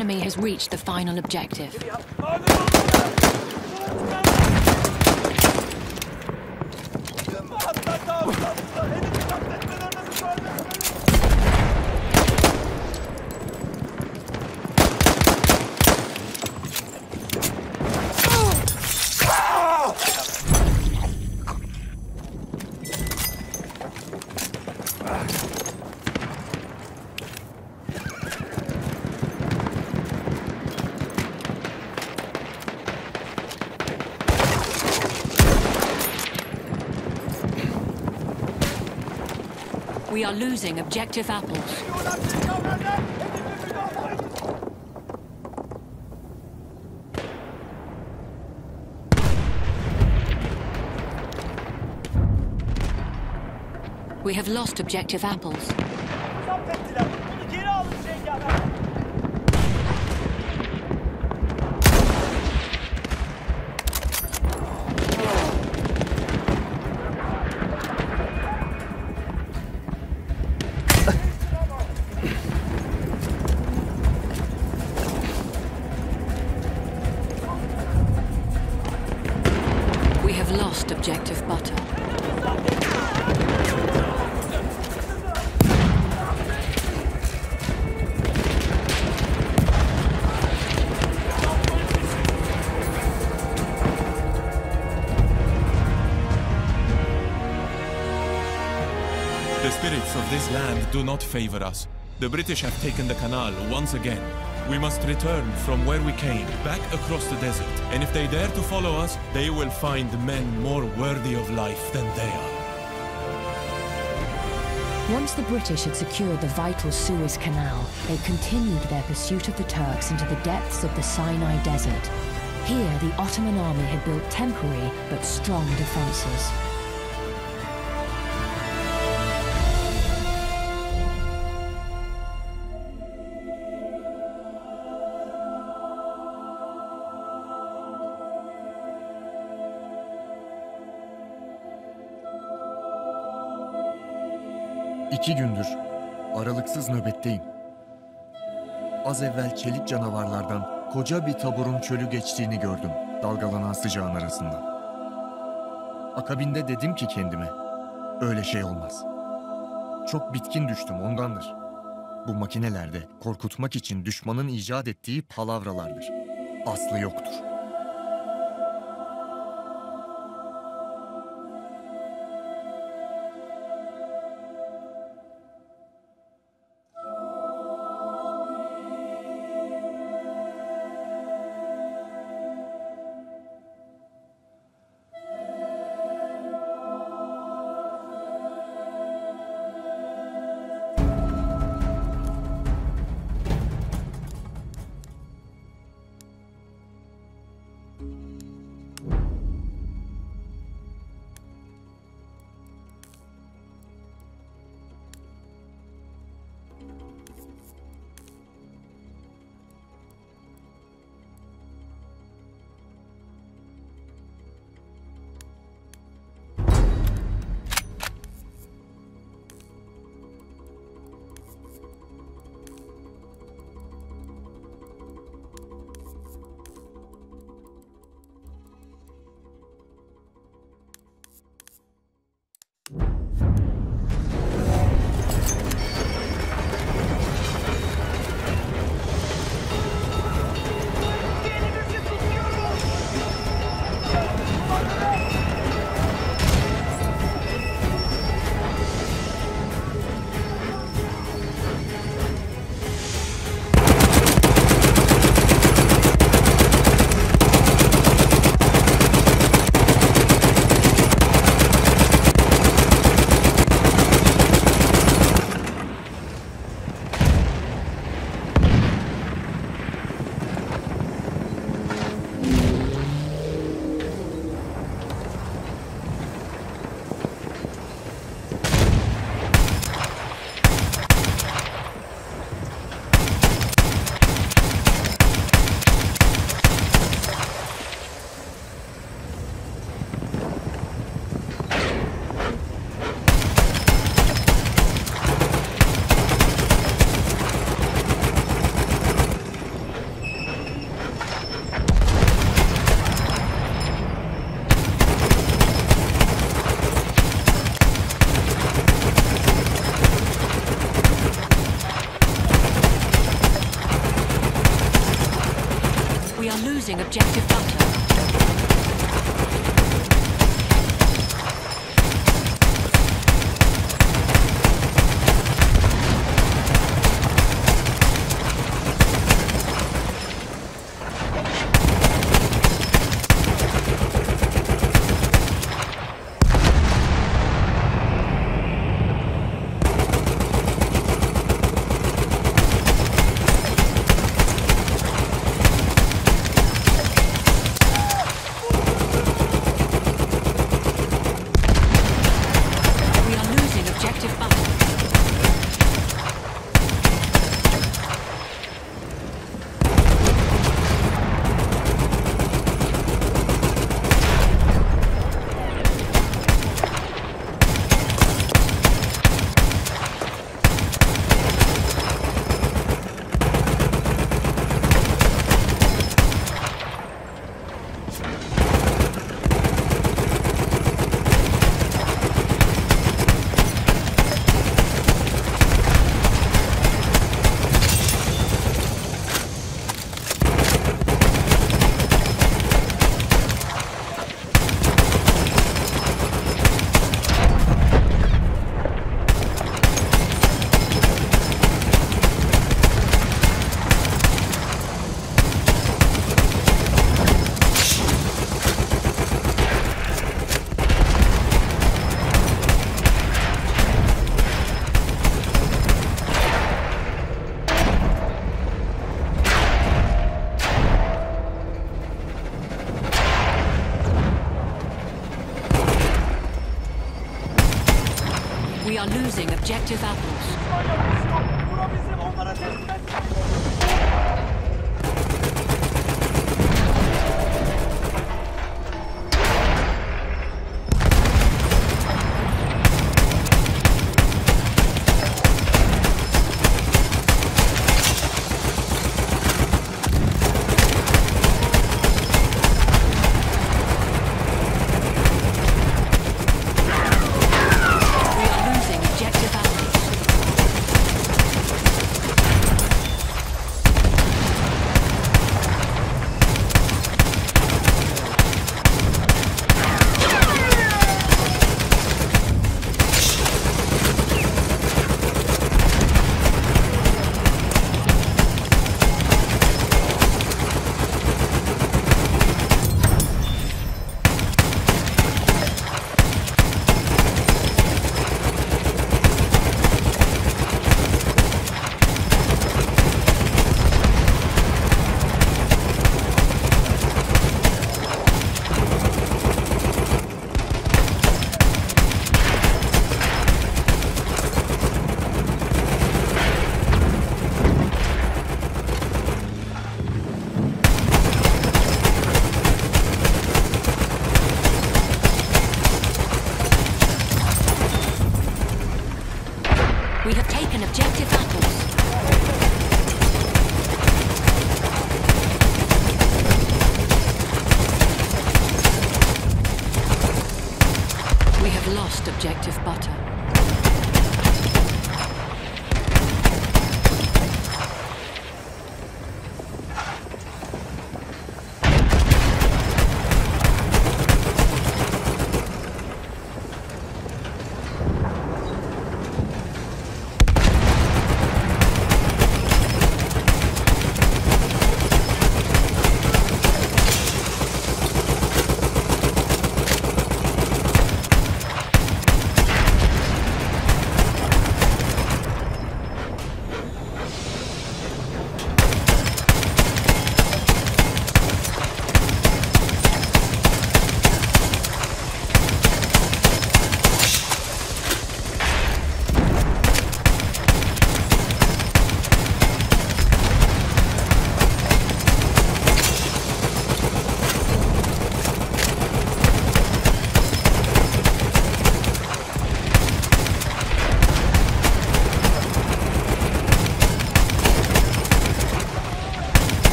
Speaker 1: Enemy has reached the final objective. Are losing objective apples. We have lost objective apples.
Speaker 9: Do not favor us. The British have taken the canal once again. We must return from where we came, back across the desert. And if they dare to follow us, they will find men more worthy of life than they are.
Speaker 1: Once the British had secured the vital Suez Canal, they continued their pursuit of the Turks into the depths of the Sinai Desert. Here, the Ottoman army had built temporary but strong defenses.
Speaker 8: Çelik canavarlardan koca bir taburun çölü geçtiğini gördüm dalgalanan sıcağın arasında. Akabinde dedim ki kendime, öyle şey olmaz. Çok bitkin düştüm ondandır. Bu makinelerde korkutmak için düşmanın icat ettiği palavralardır. Aslı yoktur.
Speaker 1: We are losing objective.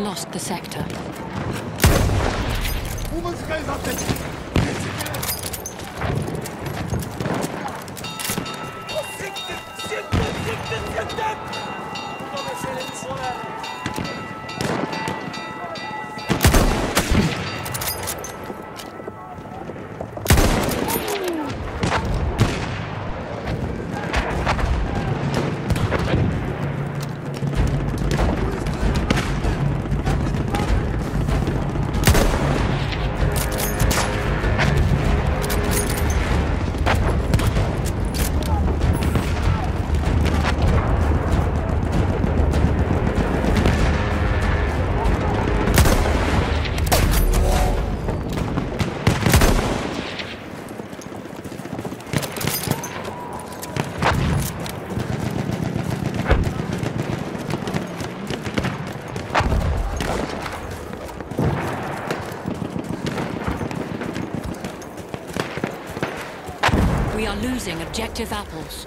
Speaker 1: Lost
Speaker 10: the sector. Losing objective apples.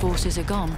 Speaker 10: Forces are gone.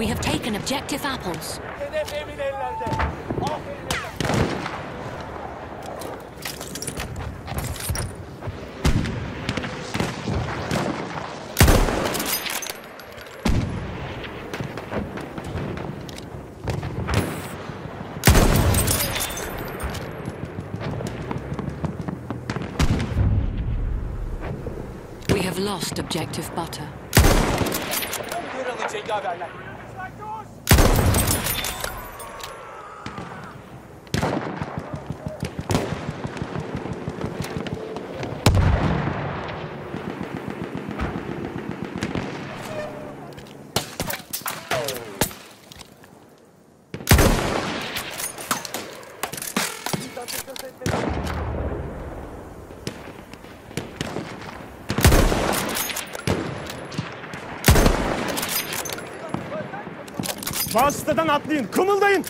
Speaker 10: We have taken objective apples. We have lost objective butter. Bazı atlayın, kımıldayın.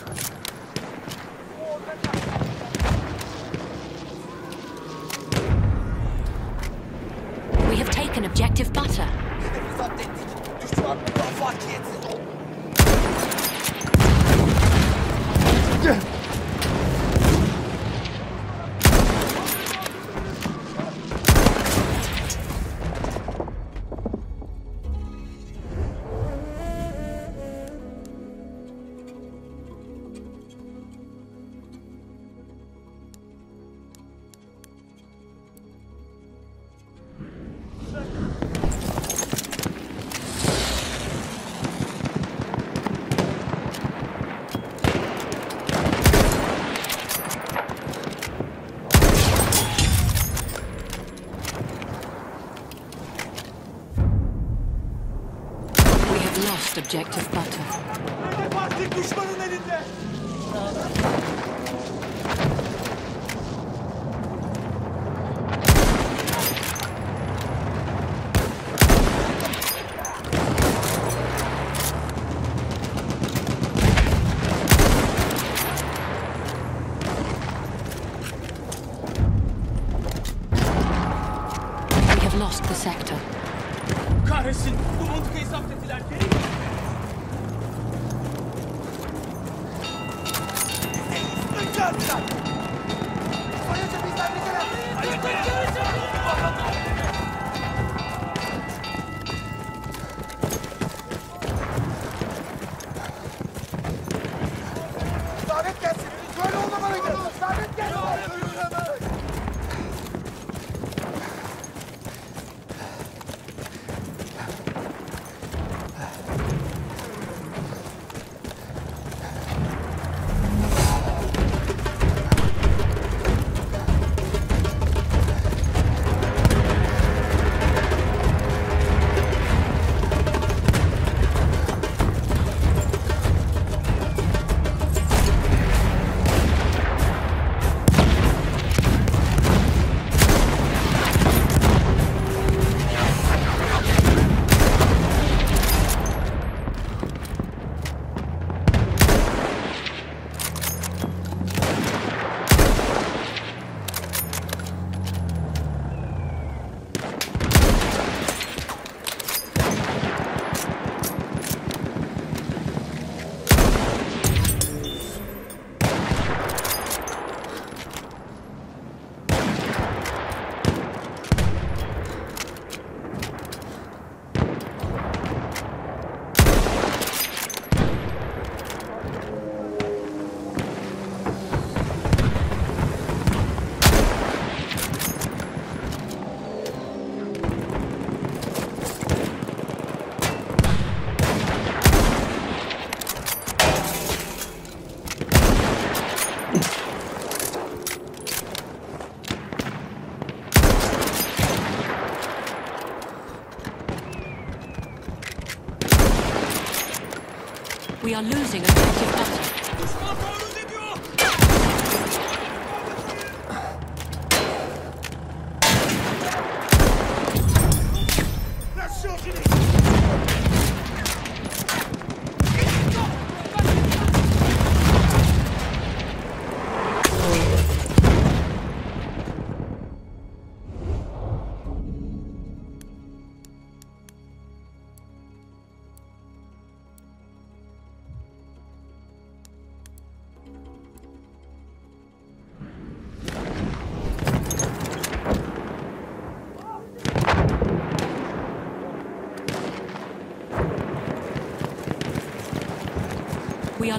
Speaker 1: Are losing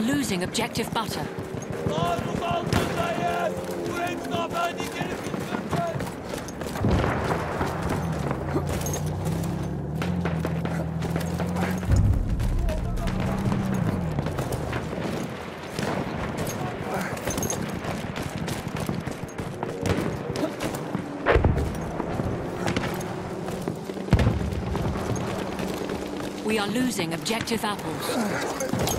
Speaker 1: losing objective butter.
Speaker 3: We
Speaker 1: are losing objective apples.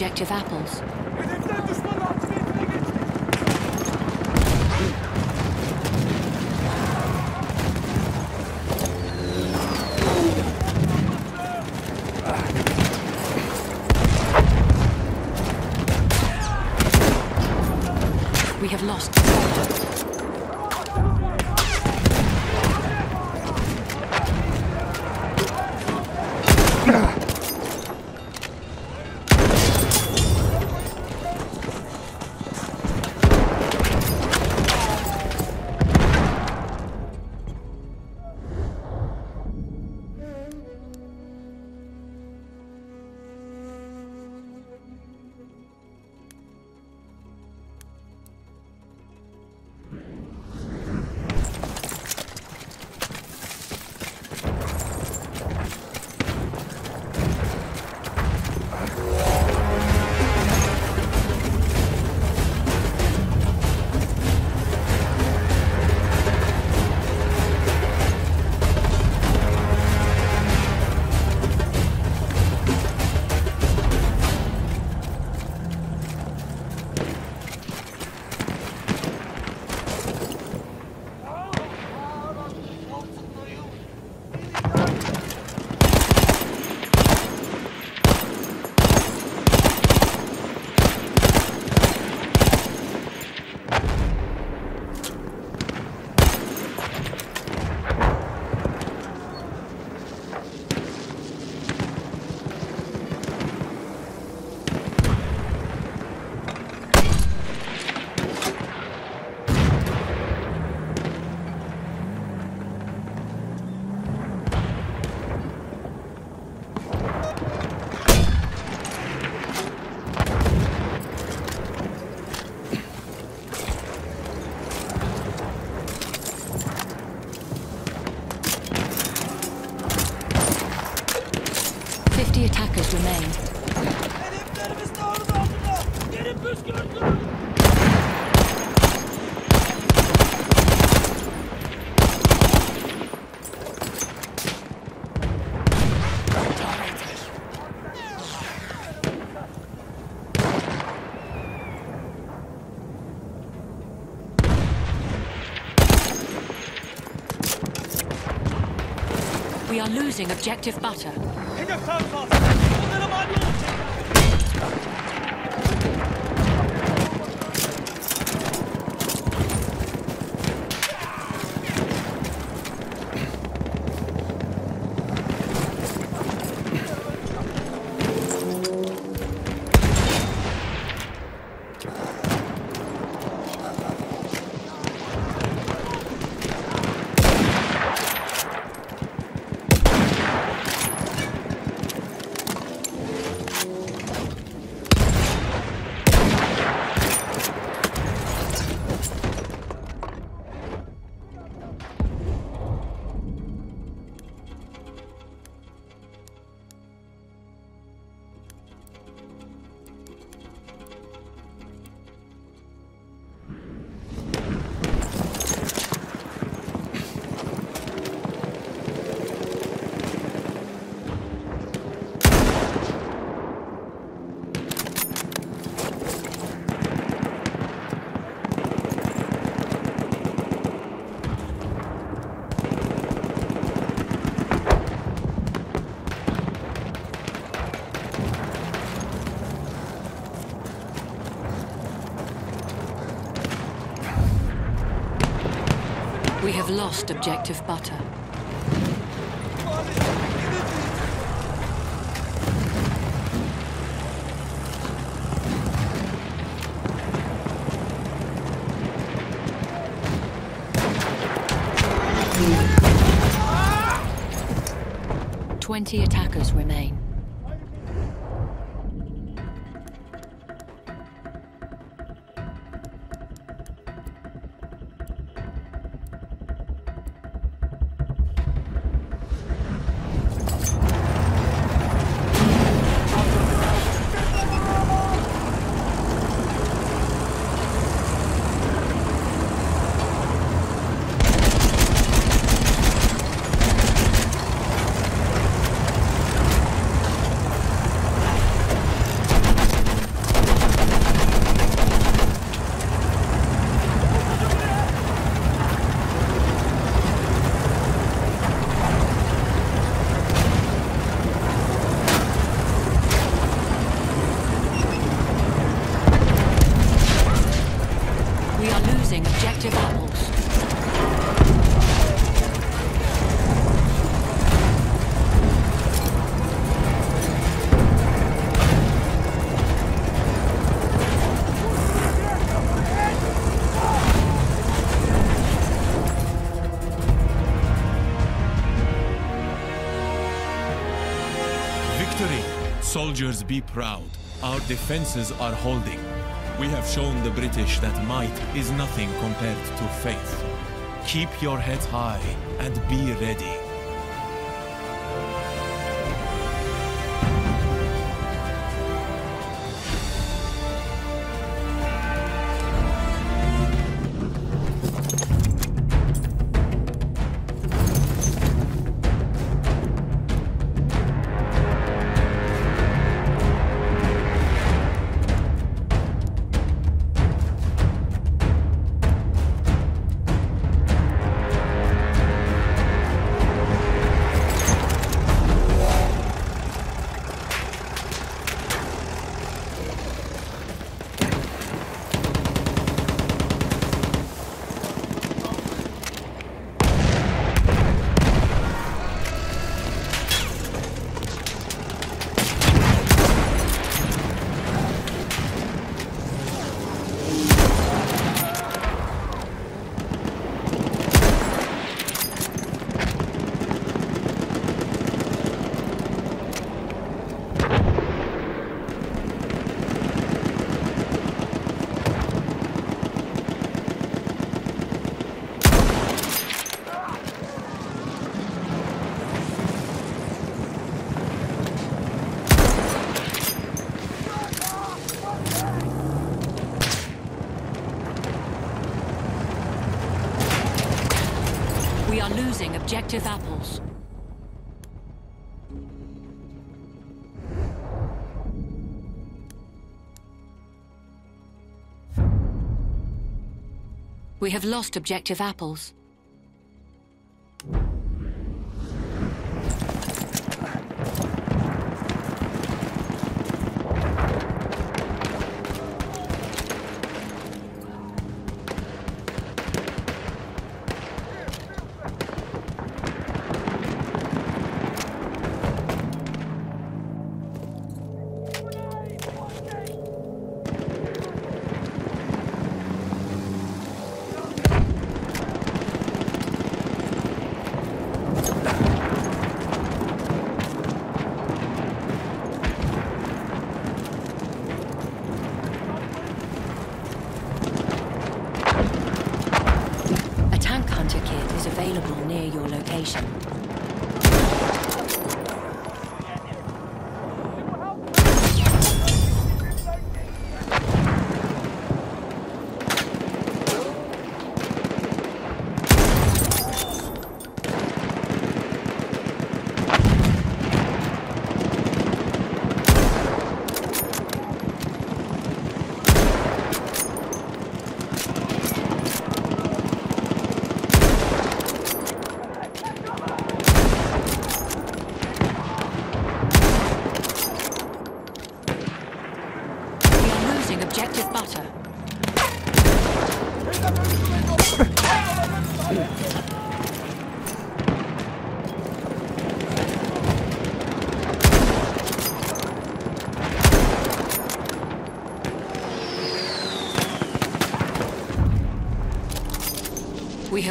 Speaker 1: objective apples. Objective butter. lost objective butter. Twenty attackers remain.
Speaker 9: Soldiers, be proud. Our defenses are holding. We have shown the British that might is nothing compared to faith. Keep your heads high and be ready.
Speaker 1: Objective apples. We have lost objective apples. Available near your location. We are losing objective butter. We have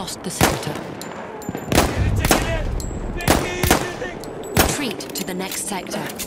Speaker 1: Lost the sector. Retreat to the next sector.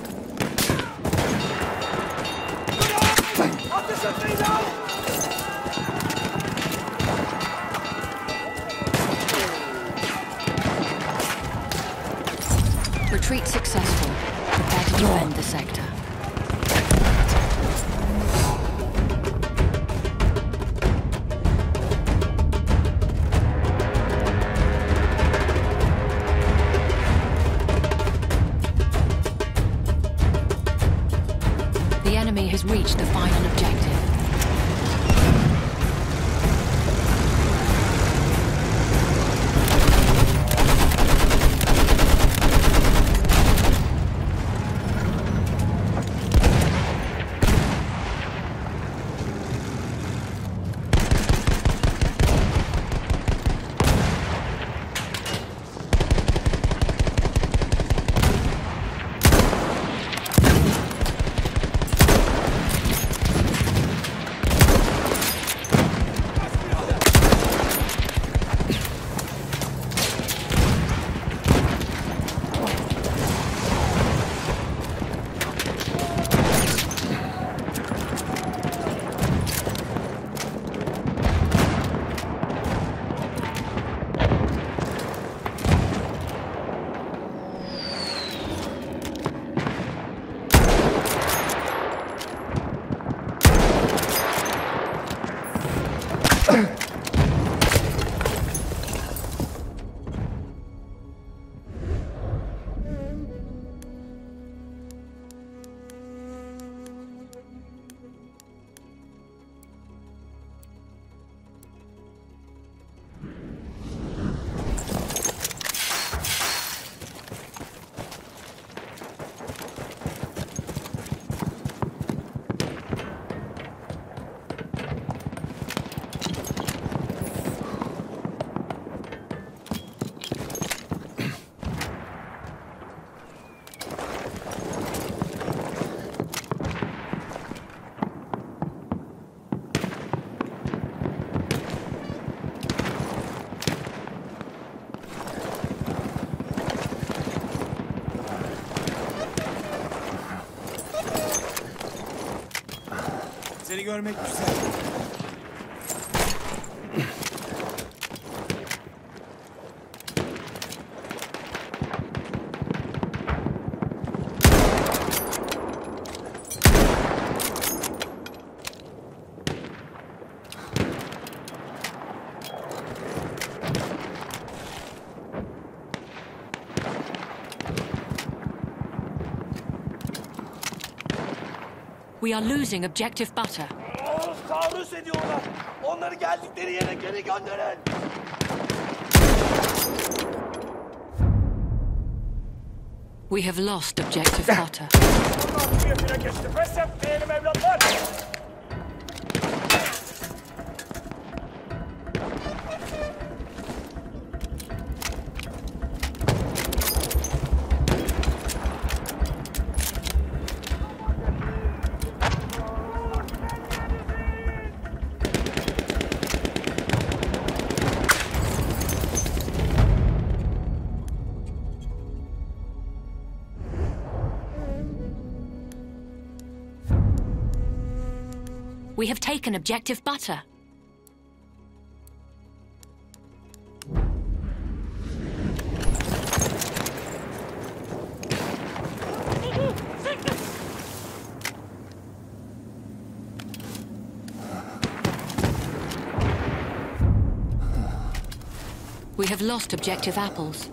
Speaker 11: Görmek güzel.
Speaker 1: We are losing objective butter.
Speaker 10: Taarruz ediyorlar. Onları geldikleri yere geri gönderin.
Speaker 1: We have lost objective [LAUGHS] butter. Taken objective butter. We have lost objective apples.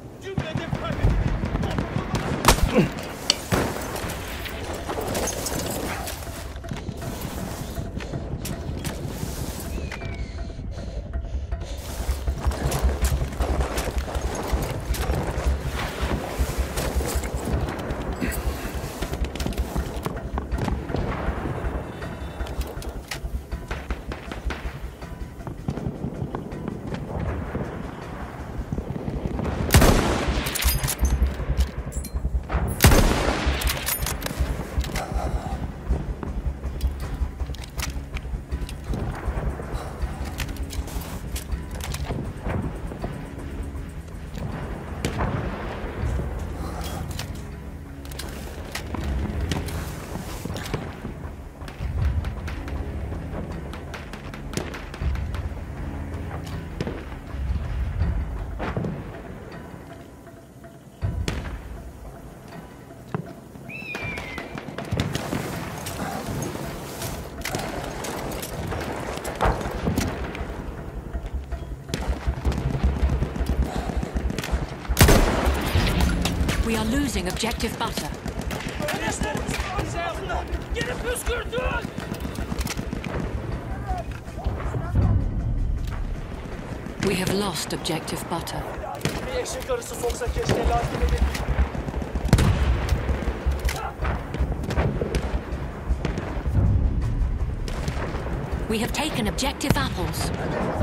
Speaker 1: Objective butter. We have lost objective butter. We have taken objective apples.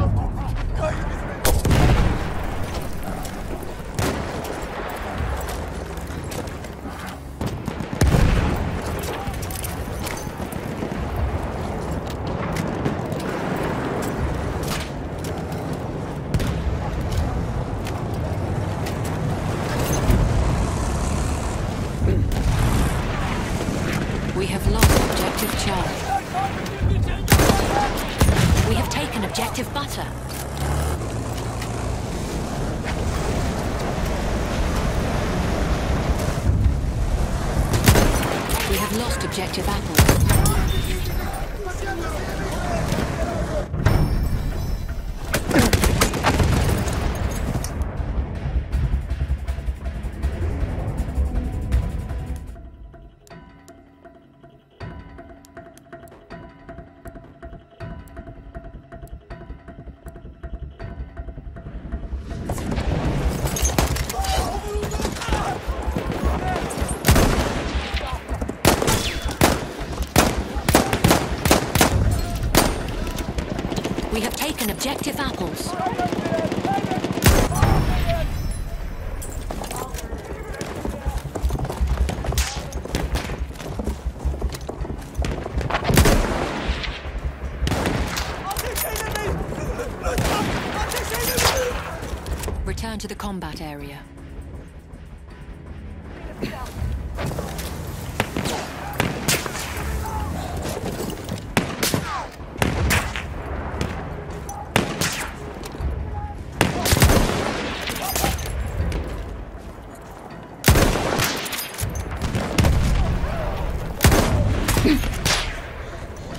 Speaker 1: Combat area.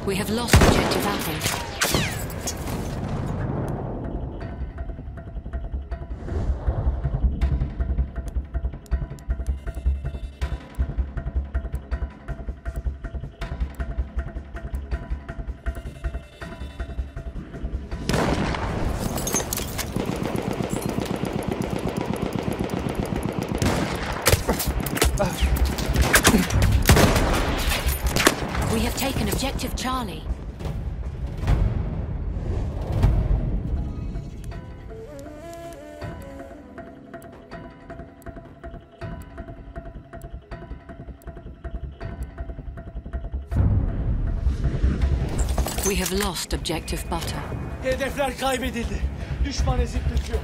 Speaker 1: We have lost objective apples. Lost objective butter.
Speaker 10: Hedefler kaybedildi. Düşman ezip büküyor.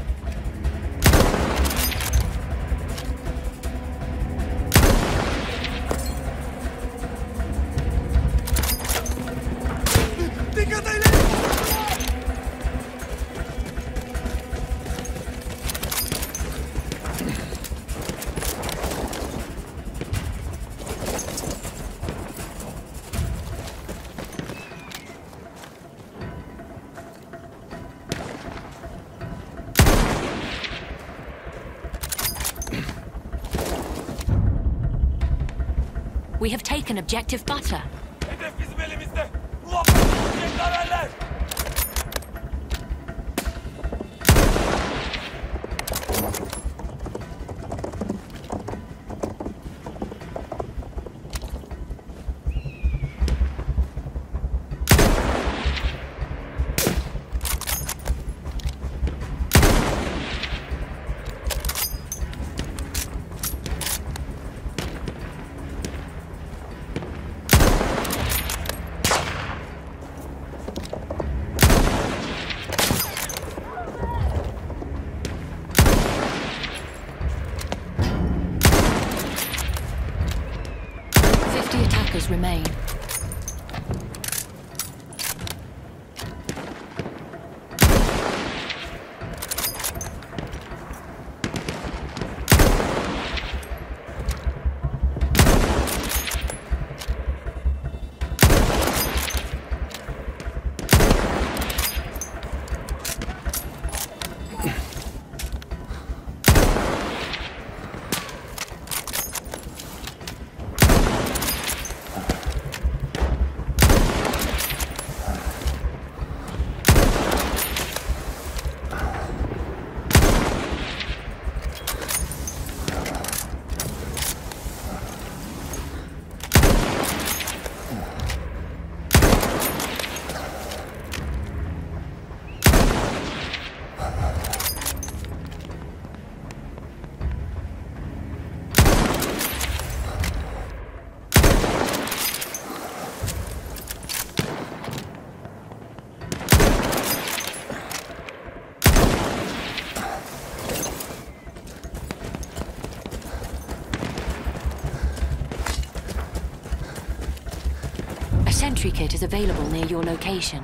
Speaker 1: Taken objective butter. Is available near your location.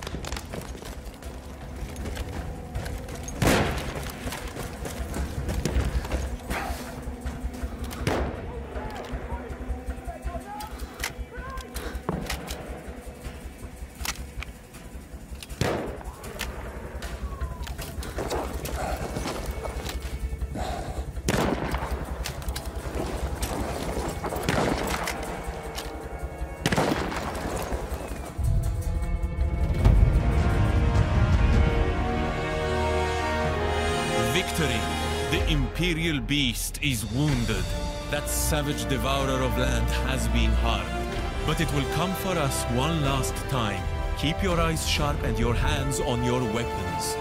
Speaker 9: The Imperial Beast is wounded. That savage devourer of land has been harmed. But it will come for us one last time. Keep your eyes sharp and your hands on your weapons.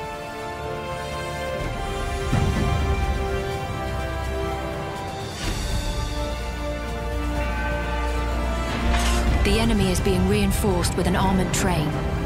Speaker 1: The enemy is being reinforced with an armored train.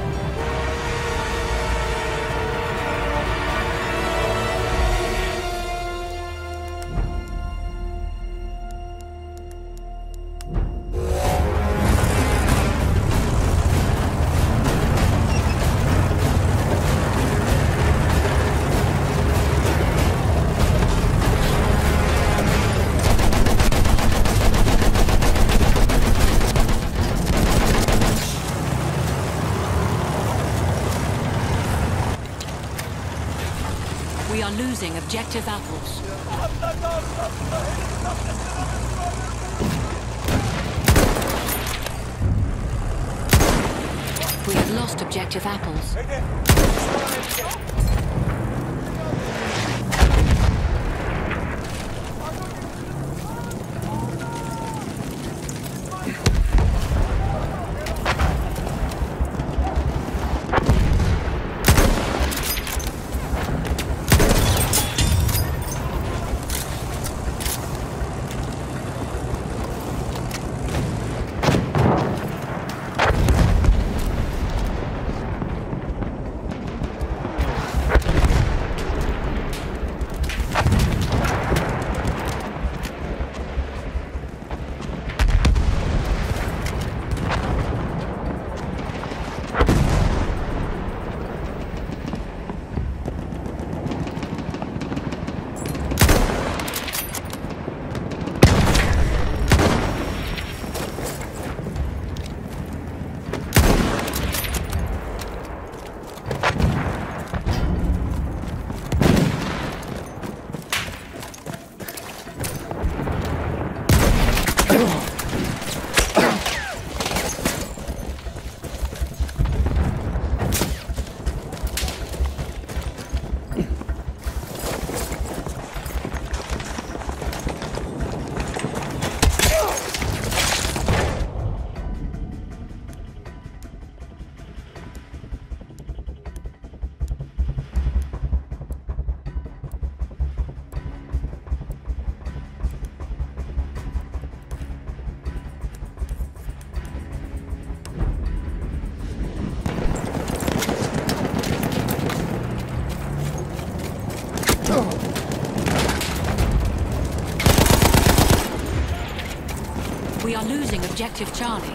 Speaker 1: Objective Charlie.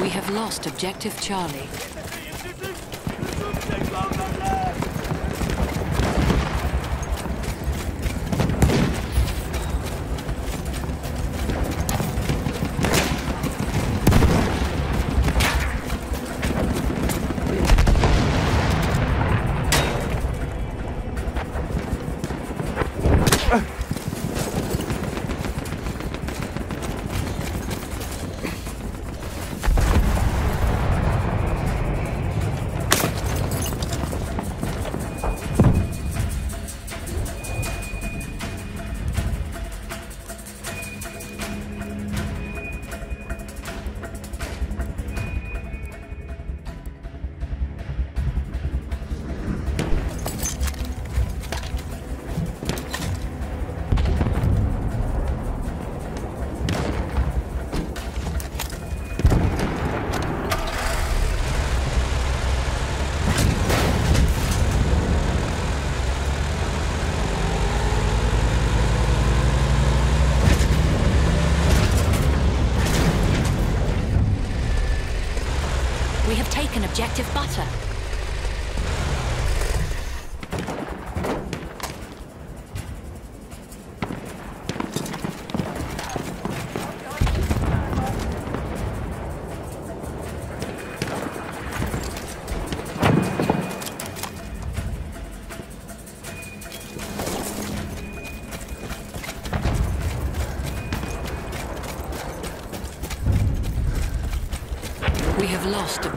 Speaker 1: We have lost Objective Charlie.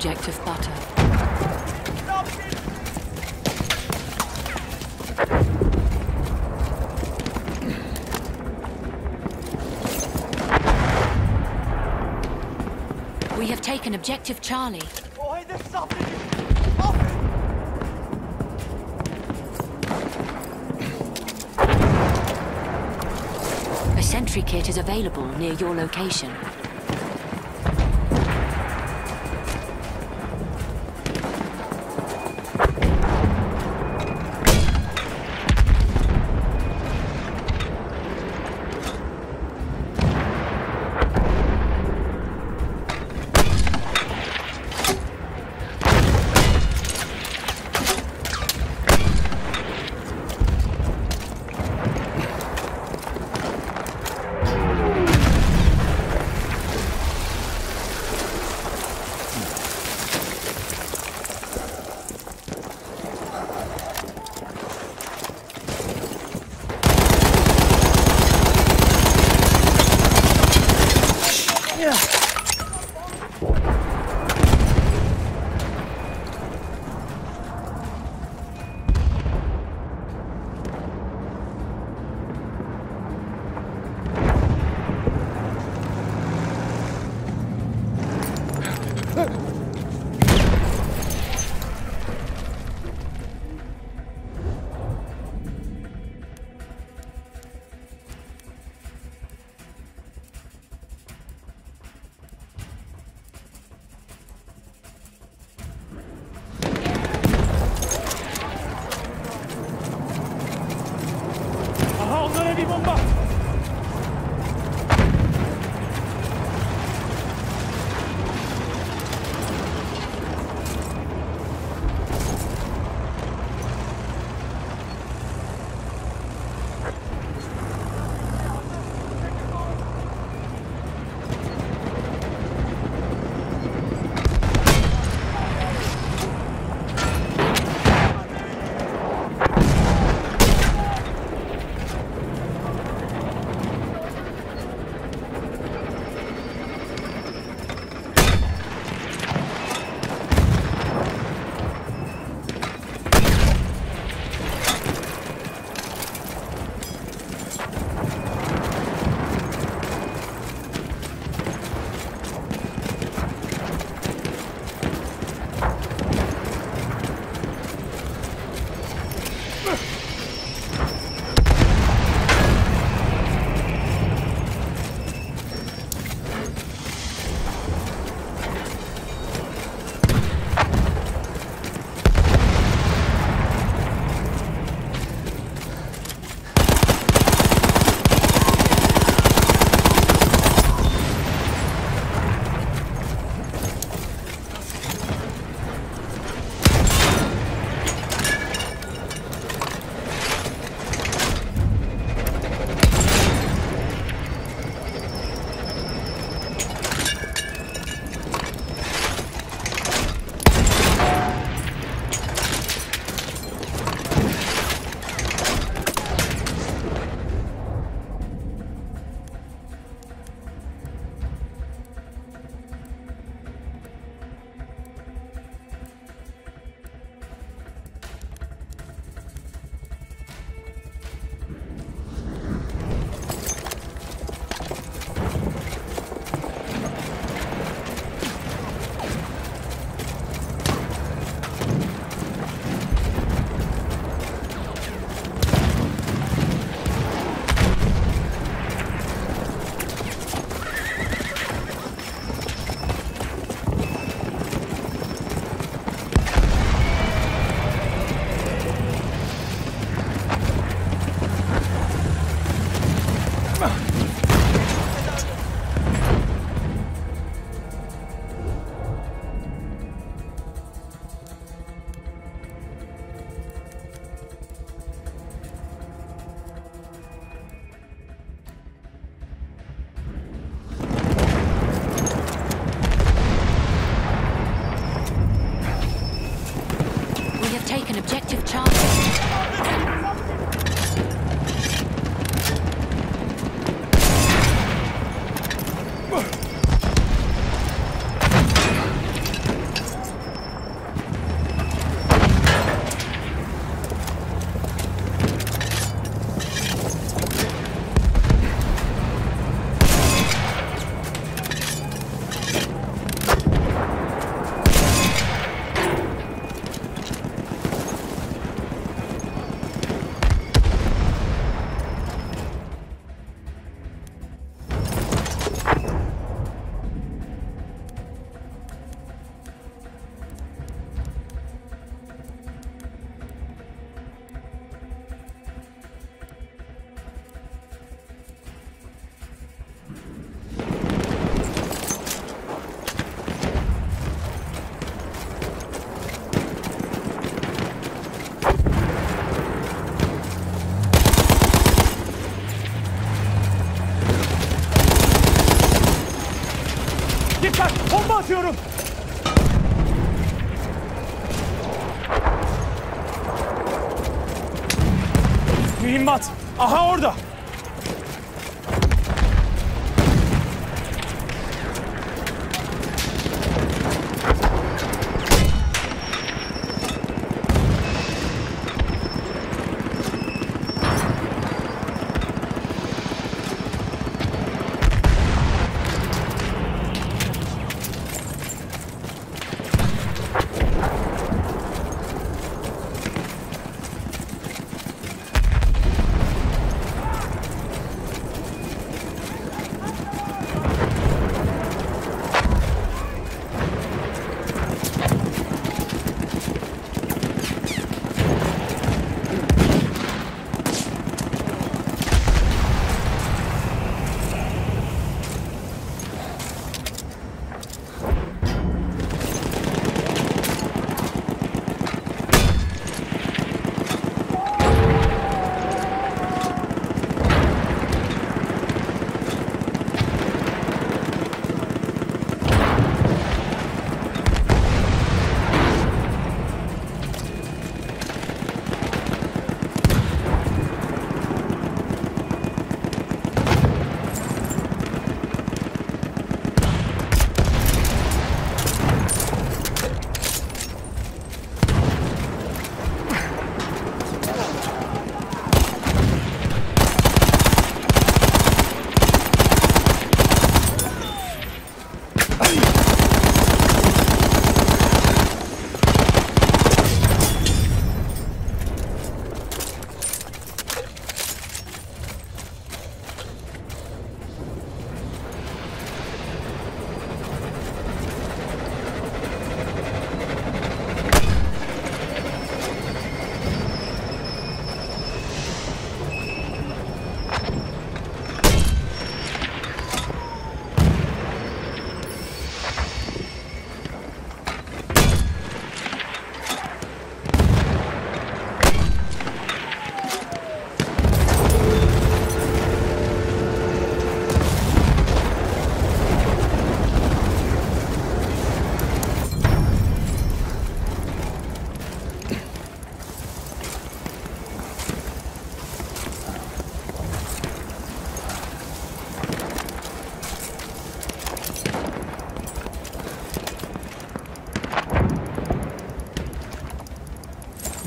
Speaker 1: objective butter. We have taken objective Charlie. A sentry kit is available near your location.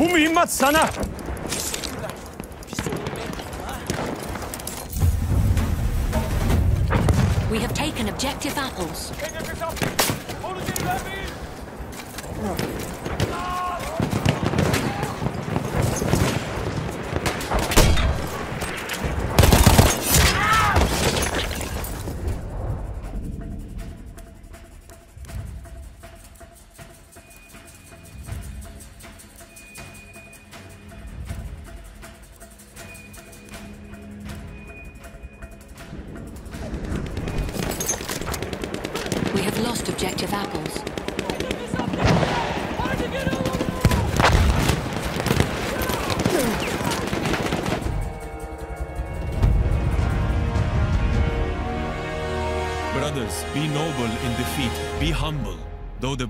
Speaker 12: Bu mühimmat sana.
Speaker 1: We have taken objective apples.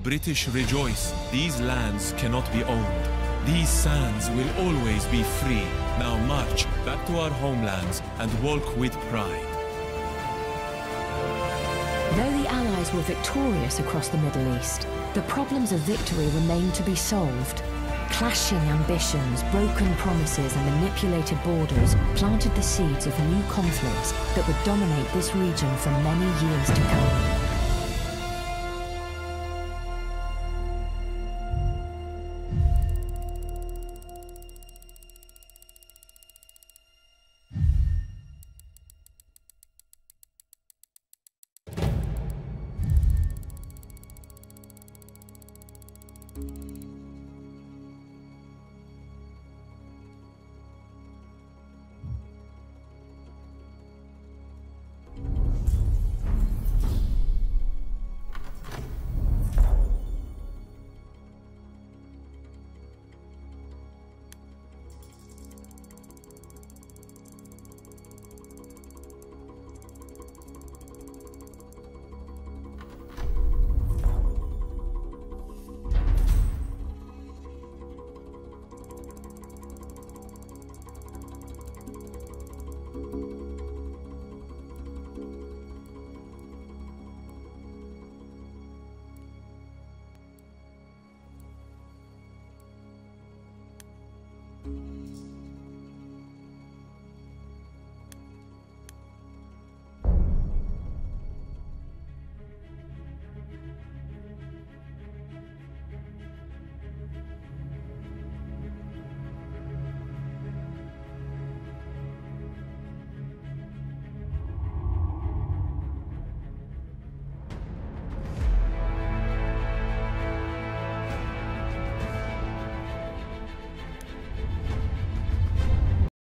Speaker 9: British rejoice, these lands cannot be owned. These sands will always be free. Now march back to our homelands and walk with pride.
Speaker 1: Though the Allies were victorious across the Middle East, the problems of victory remained to be solved. Clashing ambitions, broken promises, and manipulated borders planted the seeds of new conflicts that would dominate this region for many years to come.